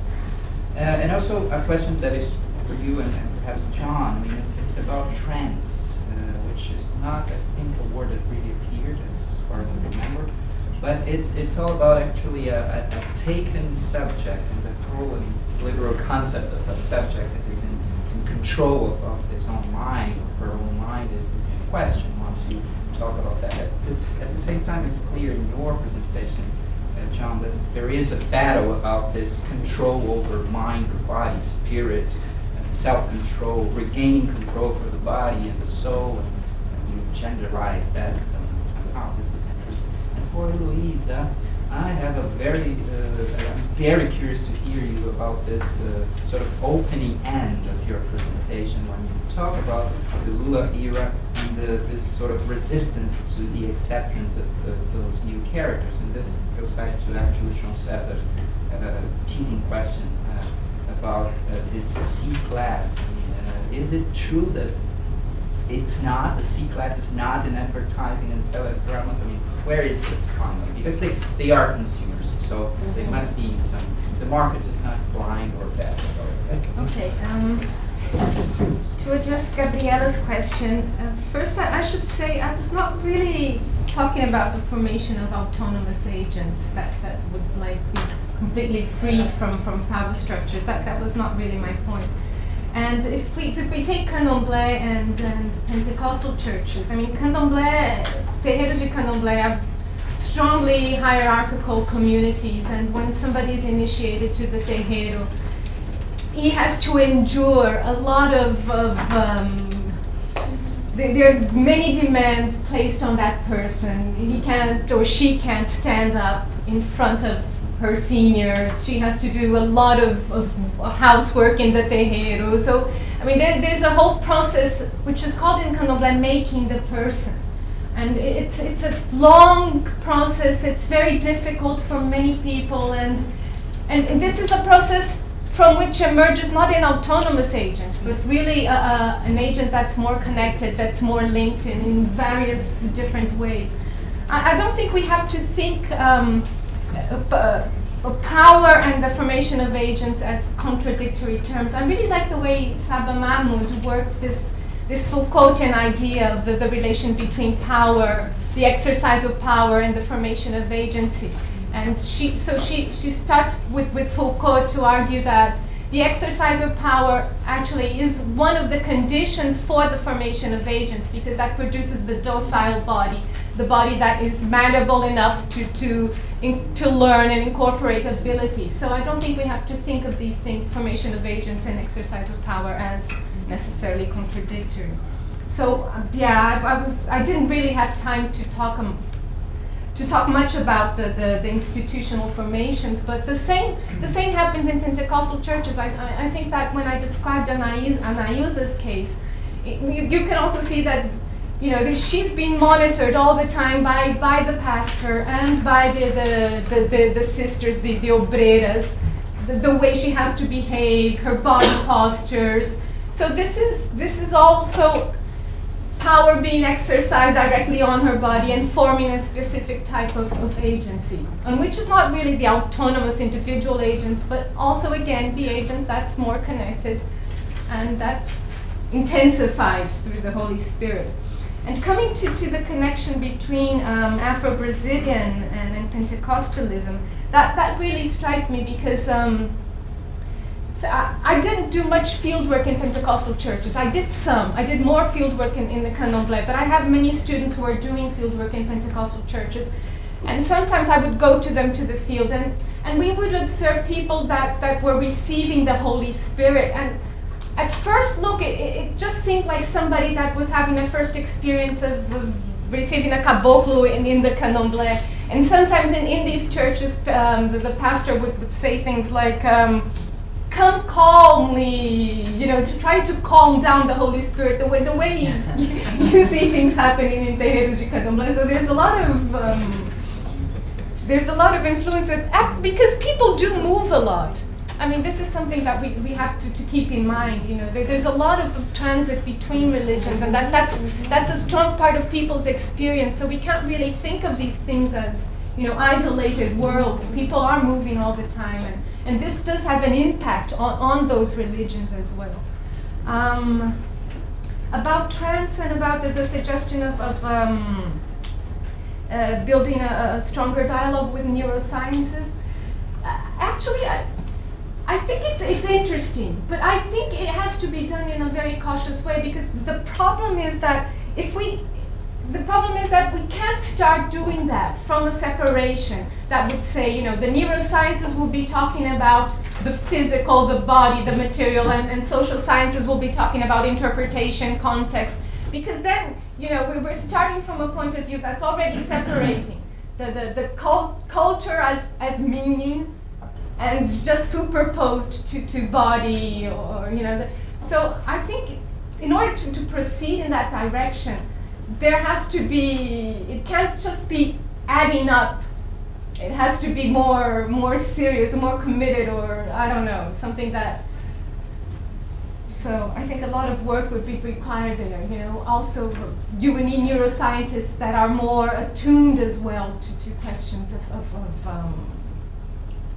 Uh, and also a question that is for you and, and perhaps John. I mean, it's, it's about uh, which is not, I think, a word that really appeared as far as I remember. But it's it's all about actually a, a, a taken subject and the whole literal concept of a subject control of, of his own mind or her own mind is, is in question once you talk about that. It's, at the same time, it's clear in your presentation, uh, John, that there is a battle about this control over mind or body, spirit, self-control, regaining control for the body and the soul, and, and you genderize that somehow. This is interesting. And for Louisa, I have a very, uh, I'm very curious to hear you about this uh, sort of opening end of your presentation when you talk about the Lula era and the, this sort of resistance to the acceptance of the, those new characters. And this goes back to actually Jean Cesar's uh, teasing question uh, about uh, this C class. Uh, is it true that it's not, the C class is not in advertising and teledramas? I mean, where is it finally? Because they, they are consumers, so mm -hmm. there must be some, the market is not blind or deaf. Okay. Um, to address Gabriela's question, uh, first I, I, should say I was not really talking about the formation of autonomous agents that, that would like be completely freed from, from power structures. That, that was not really my point. And if we, if we take Candomblé and, and Pentecostal churches, I mean, Candomblé, Terreiros de Candomblé have strongly hierarchical communities, and when somebody is initiated to the Terreiro, he has to endure a lot of, of um, there are many demands placed on that person. He can't or she can't stand up in front of her seniors. She has to do a lot of, of housework in the terreiro. So, I mean, there, there's a whole process which is called in Candomblé making the person. And it's, it's a long process. It's very difficult for many people. And, and, and this is a process from which emerges not an autonomous agent, but really a, a, an agent that's more connected, that's more linked in, in various different ways. I, I don't think we have to think um, uh, power and the formation of agents as contradictory terms. I really like the way Saba Mahmood worked this, this Foucaultian idea of the, the relation between power, the exercise of power, and the formation of agency. And she, so she, she starts with, with Foucault to argue that the exercise of power actually is one of the conditions for the formation of agents because that produces the docile body, the body that is malleable enough to, to in, to learn and incorporate abilities. So I don't think we have to think of these things, formation of agents and exercise of power, as necessarily contradictory. So uh, yeah, I, I, was I didn't really have time to talk um, to talk much about the, the, the, institutional formations, but the same the same happens in Pentecostal churches. I, I, I think that when I described Anayuza's case, it, you, you can also see that you know, she's being monitored all the time by, by the pastor and by the, the, the, the, the sisters, the, the obreras, the, the way she has to behave, her body postures. So this is, this is also power being exercised directly on her body and forming a specific type of, of agency, and which is not really the autonomous individual agent, but also, again, the agent that's more connected and that's intensified through the Holy Spirit. And coming to, to the connection between um, Afro-Brazilian and, and, Pentecostalism, that, that really struck me because um, I, I, didn't do much field work in Pentecostal churches. I did some. I did more field work in, in the Candomblé, but I have many students who are doing field work in Pentecostal churches. And sometimes I would go to them to the field, and, and we would observe people that, that were receiving the Holy Spirit. And at first look, it, it, just seemed like somebody that was having a first experience of, of receiving a caboclo in, in the candomblé. And sometimes in, in these churches, um, the, the, pastor would, would say things like, um, come calmly, you know, to try to calm down the Holy Spirit, the way, the way you, you see things happening in de Candomblé. So there's a lot of, um, there's a lot of influence, that, because people do move a lot. I mean, this is something that we, we have to, to keep in mind. You know, there, there's a lot of, of, transit between religions, and that, that's, that's a strong part of people's experience. So we can't really think of these things as you know, isolated worlds. People are moving all the time, and, and this does have an impact on, on those religions as well. Um, about trance and about the, the suggestion of, of um, uh, building a, a, stronger dialogue with neurosciences. Uh, actually, I, I think it's, it's interesting, but I think it has to be done in a very cautious way because the problem is that if we the problem is that we can't start doing that from a separation that would say, you know, the neurosciences will be talking about the physical, the body, the material, and, and social sciences will be talking about interpretation, context, because then, you know, we, we're starting from a point of view that's already separating the, the, the cult culture as, as meaning and just superposed to, to body or, you know, the, so I think in order to, to proceed in that direction, there has to be, it can't just be adding up. It has to be more, more serious, more committed, or I don't know, something that. So I think a lot of work would be required there. You know, also you would need neuroscientists that are more attuned as well to, to questions of, of, of um,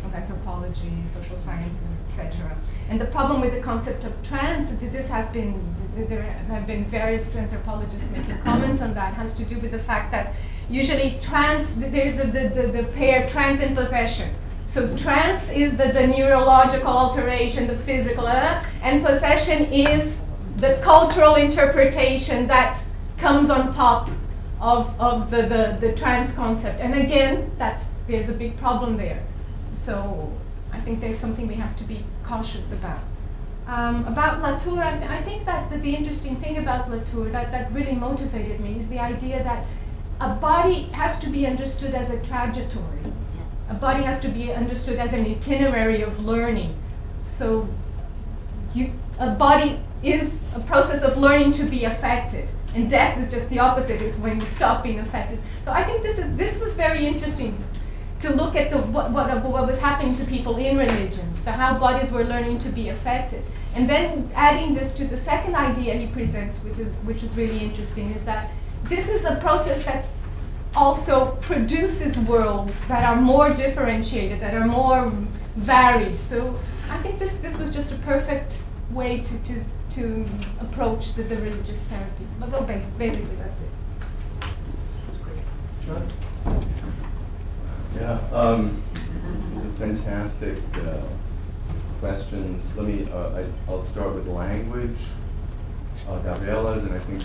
of anthropology, social sciences, etc. And the problem with the concept of trance, this has been, there have been various anthropologists making comments on that, has to do with the fact that usually trance, there's the, the, the, the pair trance in possession. So trance is the, the neurological alteration, the physical, uh, and possession is the cultural interpretation that comes on top of, of the, the, the trance concept. And again, that's, there's a big problem there. So I think there's something we have to be cautious about. Um, about Latour, I, th I, think that the, the, interesting thing about Latour that, that really motivated me is the idea that a body has to be understood as a trajectory. A body has to be understood as an itinerary of learning. So you, a body is a process of learning to be affected. And death is just the opposite, is when you stop being affected. So I think this, is, this was very interesting to look at the, what, what, what was happening to people in religions, the, how bodies were learning to be affected. And then adding this to the second idea he presents, which is, which is really interesting, is that this is a process that also produces worlds that are more differentiated, that are more varied. So I think this, this was just a perfect way to, to, to approach the, the religious therapies. But basically, that's it. That's great. John? Yeah, um, these are fantastic uh, questions. Let me, uh, I, will start with language. Uh, Gabriela's, and I think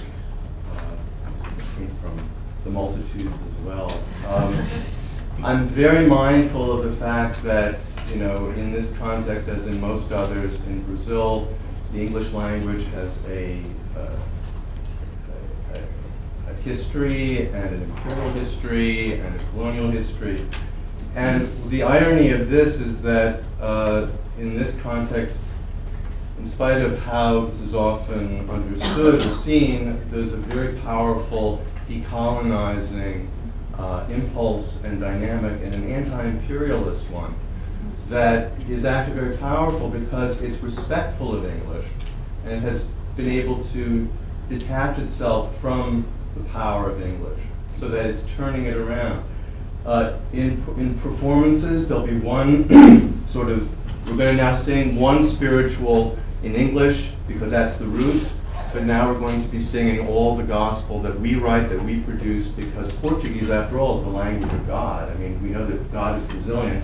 uh, came from the multitudes as well. Um, I'm very mindful of the fact that, you know, in this context, as in most others in Brazil, the English language has a, uh, history and an imperial history and a colonial history. And the irony of this is that uh, in this context, in spite of how this is often understood or seen, there's a very powerful decolonizing uh, impulse and dynamic and an anti-imperialist one that is actually very powerful because it's respectful of English and has been able to detach itself from the power of English so that it's turning it around. Uh, in, in performances, there'll be one sort of, we're going to now sing one spiritual in English because that's the root, but now we're going to be singing all the gospel that we write, that we produce, because Portuguese, after all, is the language of God. I mean, we know that God is Brazilian.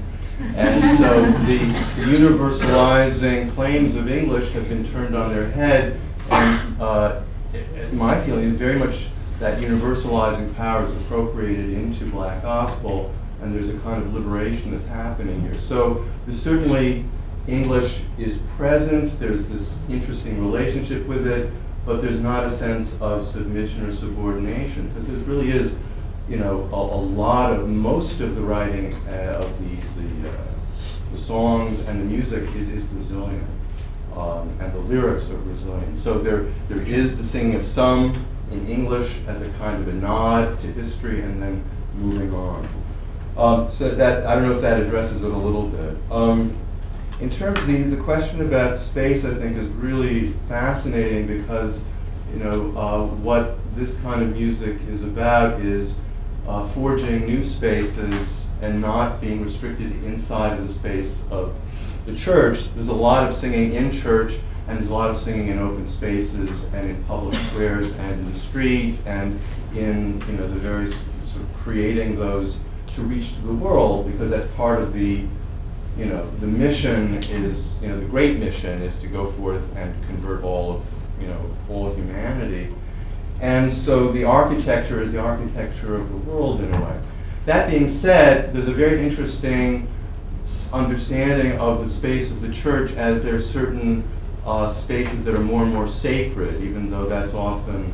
And so the universalizing claims of English have been turned on their head, and uh, my feeling is very much that universalizing power is appropriated into black gospel, and there's a kind of liberation that's happening here. So there's certainly English is present, there's this interesting relationship with it, but there's not a sense of submission or subordination, because there really is, you know, a, a, lot of, most of the writing uh, of the, the, uh, the, songs and the music is, is Brazilian. Um, and the lyrics are Brazilian. So there, there is the singing of some in English as a kind of a nod to history and then moving on. Um, so that, I don't know if that addresses it a little bit. Um, in terms of the, the question about space, I think is really fascinating because, you know, uh, what this kind of music is about is uh, forging new spaces and not being restricted inside of the space of the church. There's a lot of singing in church and there's a lot of singing in open spaces and in public squares and in the street and in you know the various sort of creating those to reach to the world because that's part of the you know the mission is you know the great mission is to go forth and convert all of you know all humanity. And so the architecture is the architecture of the world in a way. That being said there's a very interesting understanding of the space of the church as there are certain uh, spaces that are more and more sacred even though that's often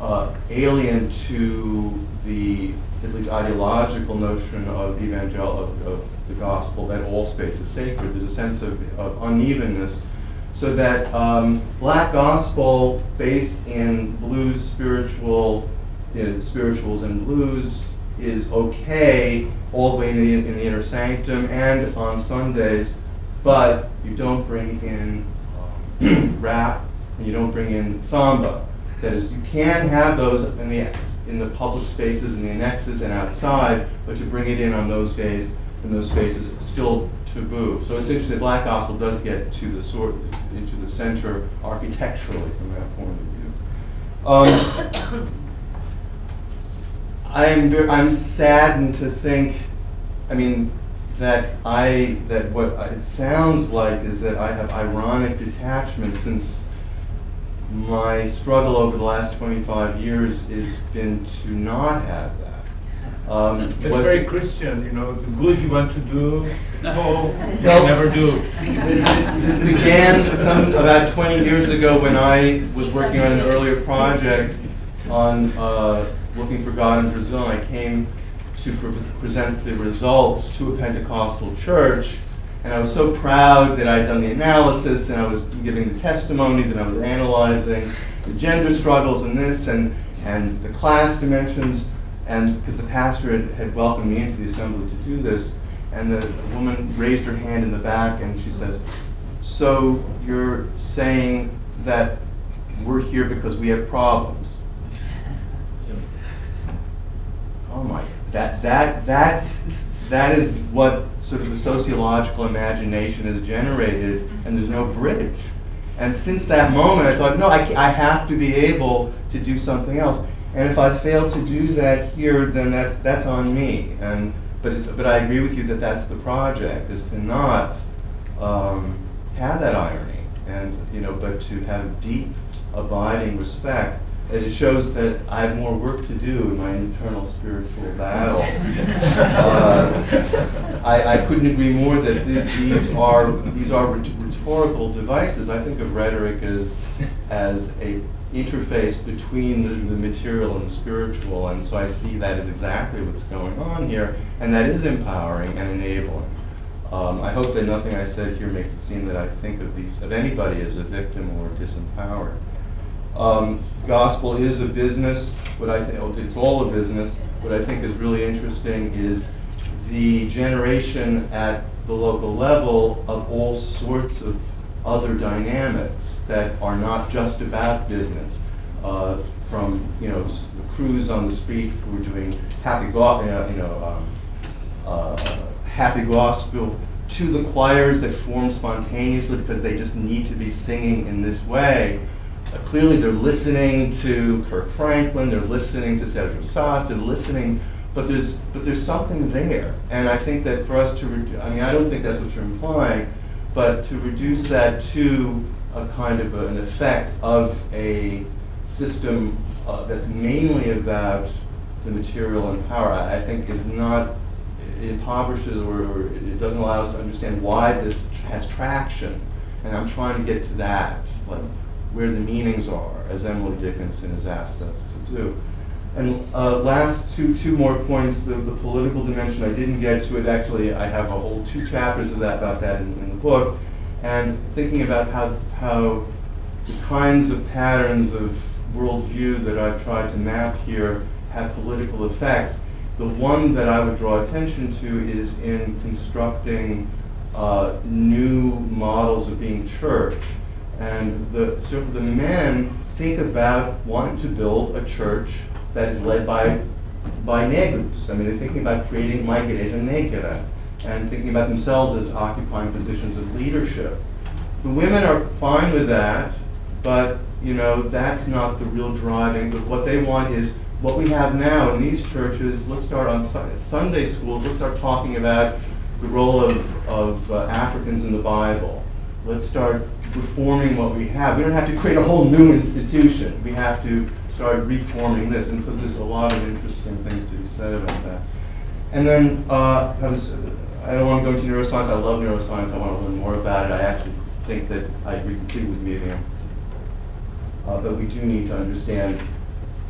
uh, alien to the at least ideological notion of evangel of, of, the gospel that all space is sacred. There's a sense of, of unevenness, so that um, black gospel based in blues spiritual, you know, spirituals and blues is okay all the way in the, in the inner sanctum and on Sundays, but you don't bring in rap and you don't bring in samba. That is, you can have those in the in the public spaces and the annexes and outside, but to bring it in on those days in those spaces still taboo. So it's interesting. Black gospel does get to the sort into the center architecturally from that point of view. Um, I'm I'm saddened to think. I mean, that I that what it sounds like is that I have ironic detachment since my struggle over the last 25 years has been to not have that. Um, It's very Christian, you know, the good you want to do, oh, you No. never do. This began some about 20 years ago when I was working on an earlier project on uh, looking for God in Brazil. And I came to pre- present the results to a Pentecostal church, and I was so proud that I'd done the analysis and I was giving the testimonies and I was analyzing the gender struggles and this and, and the class dimensions. And because the pastor had, had welcomed me into the assembly to do this, and the woman raised her hand in the back and she says, So you're saying that we're here because we have problems? Oh my, that, that, that's, that is what sort of the sociological imagination has generated, and there's no bridge. And since that moment, I thought, no, I, I have to be able to do something else. And if I fail to do that here, then that's, that's on me. And, but, it's, but I agree with you that that's the project, is to not um, have that irony, and, you know, but to have deep, abiding respect and it shows that I have more work to do in my internal spiritual battle. uh, I, I couldn't agree more that th- these are these are rhet- rhetorical devices. I think of rhetoric as as a interface between the, the material and the spiritual, and so I see that as exactly what's going on here, and that is empowering and enabling. Um, I hope that nothing I said here makes it seem that I think of these of anybody as a victim or disempowered. Um, gospel is a business. What I think it's all a business. What I think is really interesting is the generation at the local level of all sorts of other dynamics that are not just about business. Uh, from you know the crews on the street who are doing happy go- uh, you know um, uh, happy gospel to the choirs that form spontaneously because they just need to be singing in this way. Clearly, they're listening to Kirk Franklin, they're listening to Sergio Saas, they're listening, but there's but there's something there, and I think that for us to, I mean, I don't think that's what you're implying, but to reduce that to a kind of a- an effect of a system uh, that's mainly about the material and power, I, I think is not it impoverishes or, or it doesn't allow us to understand why this has traction. And I'm trying to get to that, like where the meanings are, as Emily Dickinson has asked us to do. And uh, last two two more points, the, the political dimension, I didn't get to it. Actually, I have a whole two chapters of that about that in, in the book. And thinking about how, how the kinds of patterns of worldview that I've tried to map here have political effects. The one that I would draw attention to is in constructing uh, new models of being church. And the, of the men think about wanting to build a church that is led by, by negros. I mean, they're thinking about creating uma igreja negra and thinking about themselves as occupying positions of leadership. The women are fine with that, but you know that's not the real driving. But what they want is what we have now in these churches, let's start on Sunday schools, let's start talking about the role of, of uh, Africans in the Bible. Let's start reforming what we have. We don't have to create a whole new institution. We have to start reforming this. And so there's a lot of interesting things to be said about that. And then uh, I, was, I don't want to go into neuroscience. I love neuroscience. I want to learn more about it. I actually think that I agree completely with Miriam. Uh, but we do need to understand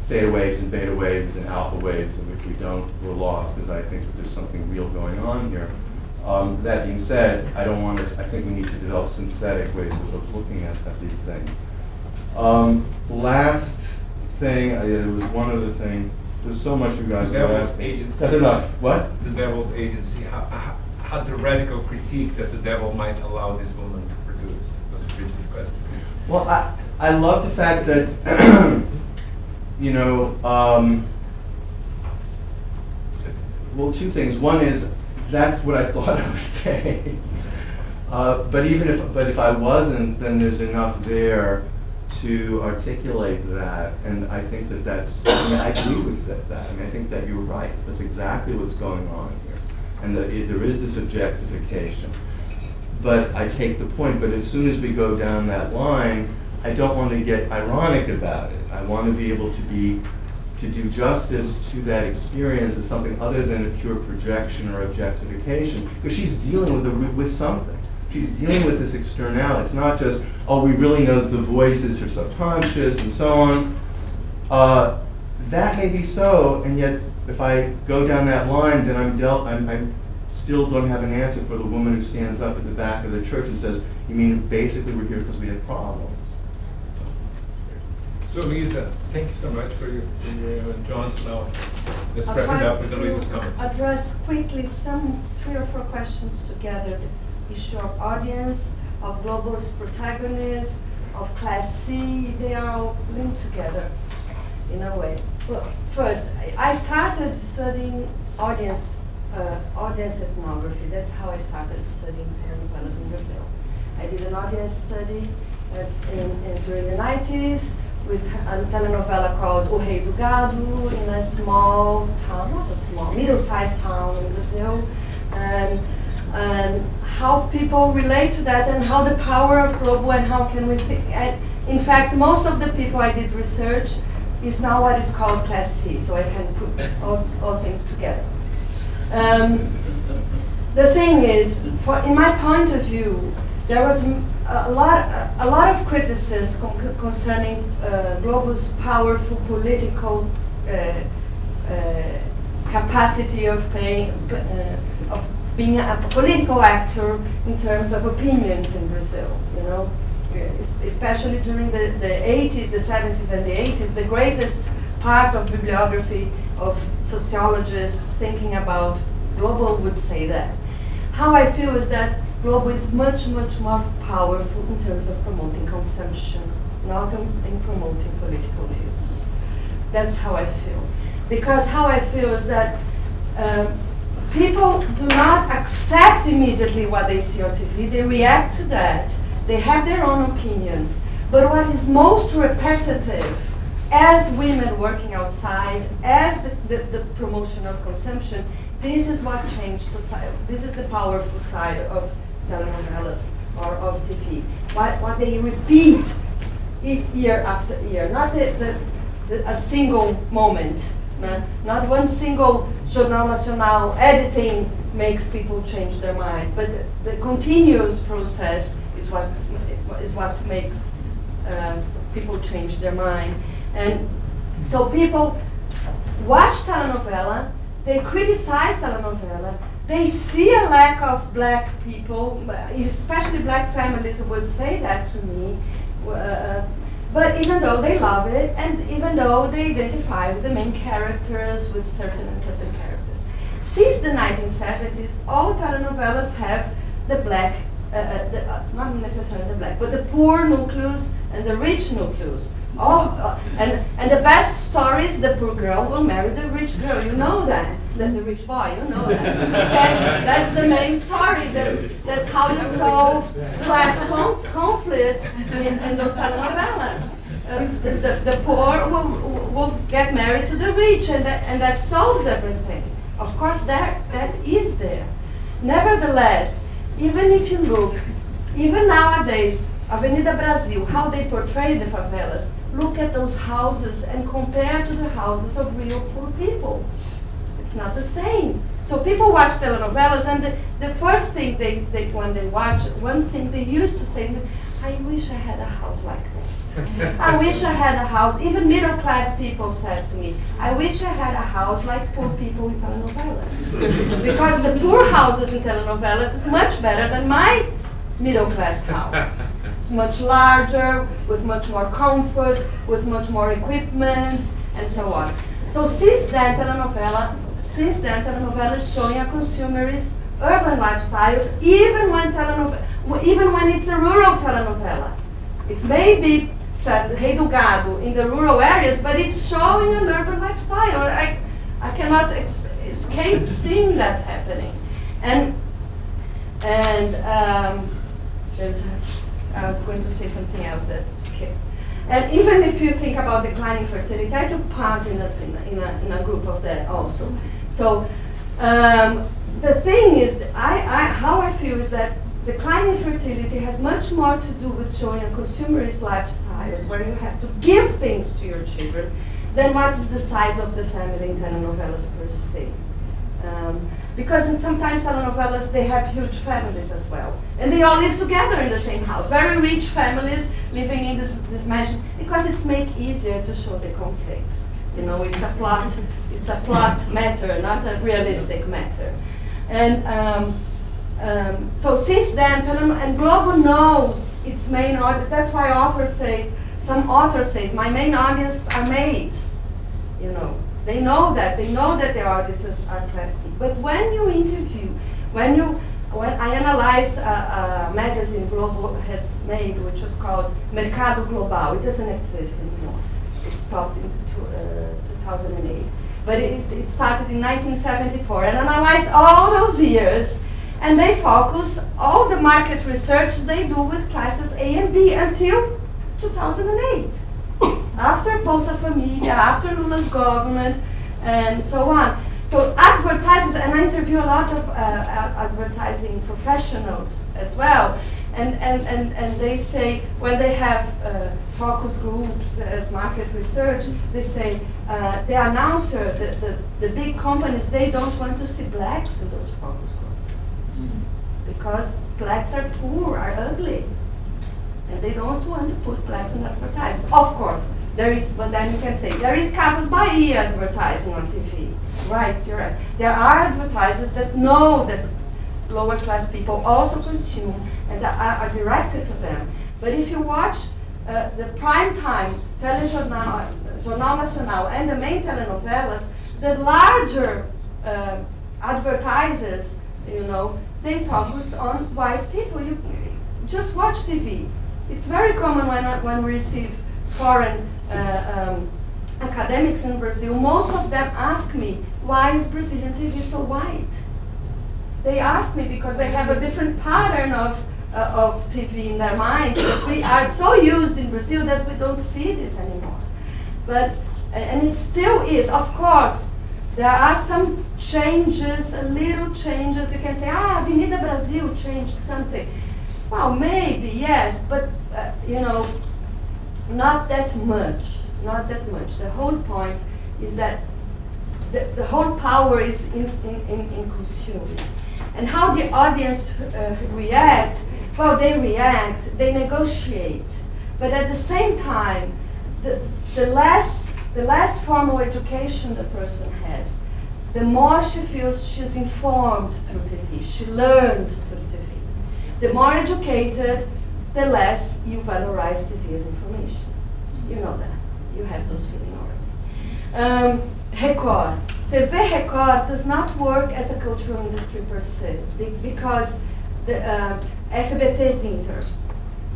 theta waves and beta waves and alpha waves, and if we don't, we're lost, because I think that there's something real going on here. Um, that being said, I don't want to, I think we need to develop synthetic ways of, looking at, at these things. Um, last thing, uh, there was one other thing. There's so much you guys the devil's agency. That's enough. What? The devil's agency. How, how, how the radical critique that the devil might allow this woman to produce was a previous question. Well, I, I love the fact that, you know, um, well, two things. One is that's what I thought I was saying. Uh, but even if, but if I wasn't, then there's enough there to articulate that, and I think that that's. I, mean, I agree with that, that. I mean, I think that you're right. That's exactly what's going on here, and that it, there is this objectification. But I take the point. But as soon as we go down that line, I don't want to get ironic about it. I want to be able to be to do justice to that experience as something other than a pure projection or objectification, because she's dealing with, a, with something. She's dealing with this externality. It's not just, oh, we really know that the voice is her subconscious and so on. Uh, that may be so, and yet if I go down that line, then I'm dealt. I'm, I still don't have an answer for the woman who stands up at the back of the church and says, "You mean basically we're here because we had problems?" So Lisa, thank you so much for your, your uh, John's now. Let's wrap it up with Lisa's comments. Address quickly some three or four questions together. The issue of audience, of globalist protagonists, of class C, they are all linked together in a way. Well, first, I started studying audience, uh, audience ethnography. That's how I started studying telenovelas in Brazil. I did an audience study uh, in, in, during the 90s with a telenovela called O Rei do Gado in a small town, not a small, middle-sized town in Brazil, and, and how people relate to that and how the power of Globo and how can we think. in fact, most of the people I did research is now what is called Class C, so I can put all, all things together. Um, the thing is, for, in my point of view, there was a lot, a lot of criticism concerning uh, Globo's powerful political uh, uh, capacity of paying, uh, of being a political actor in terms of opinions in Brazil. You know, especially during the, the 80s, the 70s, and the 80s, the greatest part of bibliography of sociologists thinking about Globo would say that. How I feel is that Globo is much, much more powerful in terms of promoting consumption, not in, in promoting political views. That's how I feel. Because how I feel is that um, people do not accept immediately what they see on TV, they react to that, they have their own opinions. But what is most repetitive as women working outside, as the, the, the promotion of consumption, this is what changed society. This is the powerful side of telenovelas or of TV. What, what they repeat year after year, not the, the, the, a single moment. Not one single Jornal Nacional editing makes people change their mind, but the, the continuous process is what, is what makes uh, people change their mind. And so people watch telenovela, they criticize telenovela, they see a lack of black people, especially black families would say that to me. Uh, but even though they love it, and even though they identify with the main characters, with certain and certain characters. Since the 1970s, all telenovelas have the black, uh, uh, the, uh, not necessarily the black, but the poor nucleus and the rich nucleus. Oh, uh, and, and the best stories, the poor girl will marry the rich girl. You know that. The, the rich boy, you know that. That's the main story. That's, that's how you solve class con conflict in, in those telenovelas. Um, the, the, the poor will, will get married to the rich and that, and that solves everything. Of course, that, that is there. Nevertheless, even if you look, even nowadays, Avenida Brasil, how they portray the favelas, look at those houses and compare to the houses of real poor people. It's not the same. So people watch telenovelas, and the, the first thing they, they, when they watch, one thing they used to say, I wish I had a house like that. I wish I had a house. Even middle class people said to me, I wish I had a house like poor people in telenovelas. because the poor houses in telenovelas is much better than my middle class house. It's much larger, with much more comfort, with much more equipment, and so on. So since then, telenovela since then, telenovelas showing a consumerist urban lifestyles, even when telenovela, even when it's a rural telenovela. It may be set Rei do Gado in the rural areas, but it's showing an urban lifestyle. I, I cannot escape seeing that happening. And, and um, I was going to say something else that escaped. And even if you think about declining fertility, I took part in a, in a, in a, in a group of that also. So um, the thing is, I, I, how I feel is that the declining fertility has much more to do with showing a consumerist lifestyles where you have to give things to your children than what is the size of the family in telenovelas per se. Um, because sometimes telenovelas, they have huge families as well. And they all live together in the same house. Very rich families living in this, this mansion, because it's make easier to show the conflicts. You know, it's a plot, it's a plot matter, not a realistic matter. And um, um, so since then, and Globo knows its main audience. That's why author says, some author says, my main audience are maids. You know, they know that. They know that their audiences are class C. But when you interview, when you when I analyzed a, a, magazine Globo has made, which was called Mercado Global, it doesn't exist anymore. It stopped in uh, 2008. But it, it started in 1974 and analyzed all those years. And they focus all the market research they do with classes A and B until 2008 after Bolsa Familia, after Lula's government, and so on. So advertisers, and I interview a lot of uh, advertising professionals as well, and, and, and, and they say when they have uh, focus groups as market research, they say uh, the announcer, the, the, the big companies, they don't want to see blacks in those focus groups. Mm. Because blacks are poor, are ugly. And they don't want to put blacks in advertising. Of course, there is, but then you can say, there is Casas Bahia advertising on TV. Right, you're right. There are advertisers that know that lower class people also consume and that are, are directed to them. But if you watch uh, the prime time telejornal, Jornal Nacional and the main telenovelas, the larger uh, advertisers, you know, they focus on white people. You just watch TV. It's very common when, when we receive foreign uh, um, academics in Brazil, most of them ask me, why is Brazilian TV so white? They ask me because they have a different pattern of, uh, of TV in their minds. we are so used in Brazil that we don't see this anymore. But, and it still is, of course, there are some changes, a little changes. You can say, ah, Avenida Brasil changed something. Well, maybe, yes, but, uh, you know, not that much, not that much. The whole point is that the, the whole power is in, in, in, in consuming. And how the audience uh, react, well, they react, they negotiate. But at the same time, the, the, less, the less formal education the person has, the more she feels she's informed through TV, she learns through TV. The more educated, the less you valorize TV as information. You know that. You have those feelings already. Um, Record. TV Record does not work as a cultural industry per se because the uh, SBT neither.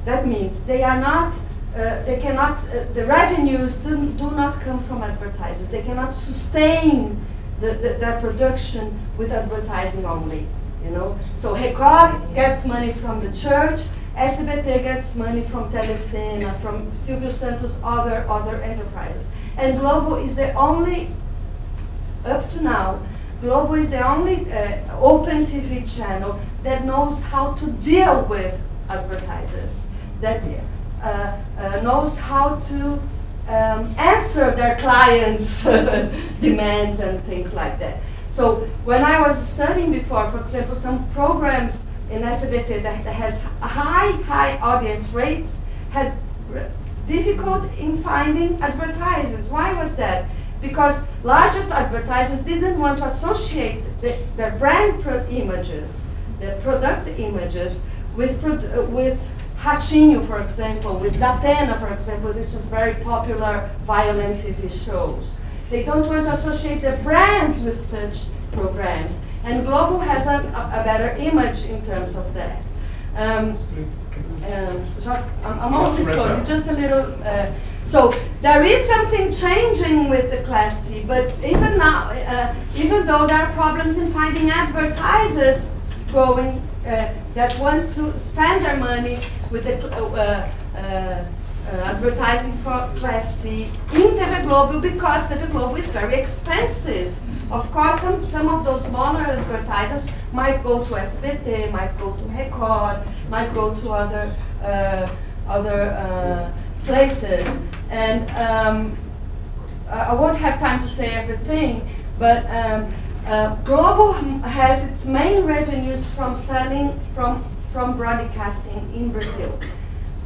That means they are not, uh, they cannot, uh, the revenues do, do not come from advertisers. They cannot sustain the, the, their production with advertising only. You know, so Record gets money from the church, SBT gets money from Tele Sena, from Silvio Santos' other, other enterprises. And Globo is the only, up to now, Globo is the only uh, open TV channel that knows how to deal with advertisers, that uh, uh, knows how to um, answer their clients' demands and things like that. So when I was studying before, for example, some programs in SBT that, has high, high audience rates had difficult in finding advertisers. Why was that? Because largest advertisers didn't want to associate the, their brand pro images, their product images, with, uh, with Ratinho, for example, with Datena, for example, which is very popular violent TV shows. They don't want to associate their brands with such programs. And Globo has a, a, a better image in terms of that. Um, um, I'm, I'm almost closing, just a little. Uh, so there is something changing with the Class C, but even now, uh, even though there are problems in finding advertisers going uh, that want to spend their money with the uh, uh, uh, advertising for Class C in TV Globo because TV Globo is very expensive. Of course, some, some of those smaller advertisers might go to SBT, might go to Record, might go to other, uh, other places. And um, I won't have time to say everything, but um, uh, Globo has its main revenues from selling from, from broadcasting in Brazil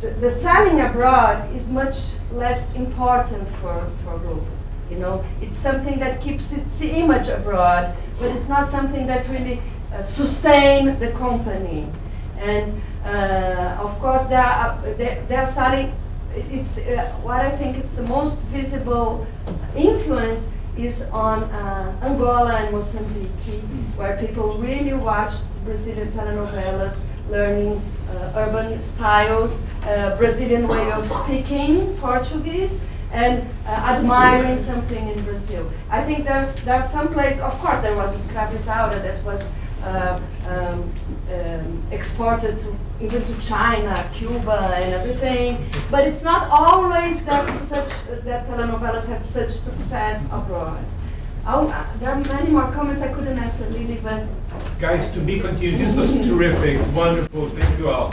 the, the selling abroad is much less important for, for Globo. You know, it's something that keeps its image abroad, but it's not something that really uh, sustain the company. And uh, of course, they are, they, they are selling, it's uh, what I think is the most visible influence is on uh, Angola and Mozambique, where people really watch Brazilian telenovelas learning uh, urban styles, uh, Brazilian way of speaking Portuguese, and uh, admiring something in Brazil. I think there's there's some place. Of course, there was Escrava Isaura that was uh, um, um, exported to, even to China, Cuba, and everything. But it's not always that such that telenovelas have such success abroad. Oh, uh, there are many more comments I couldn't answer, really, but Guys, to be continued. This was terrific, wonderful. Thank you all.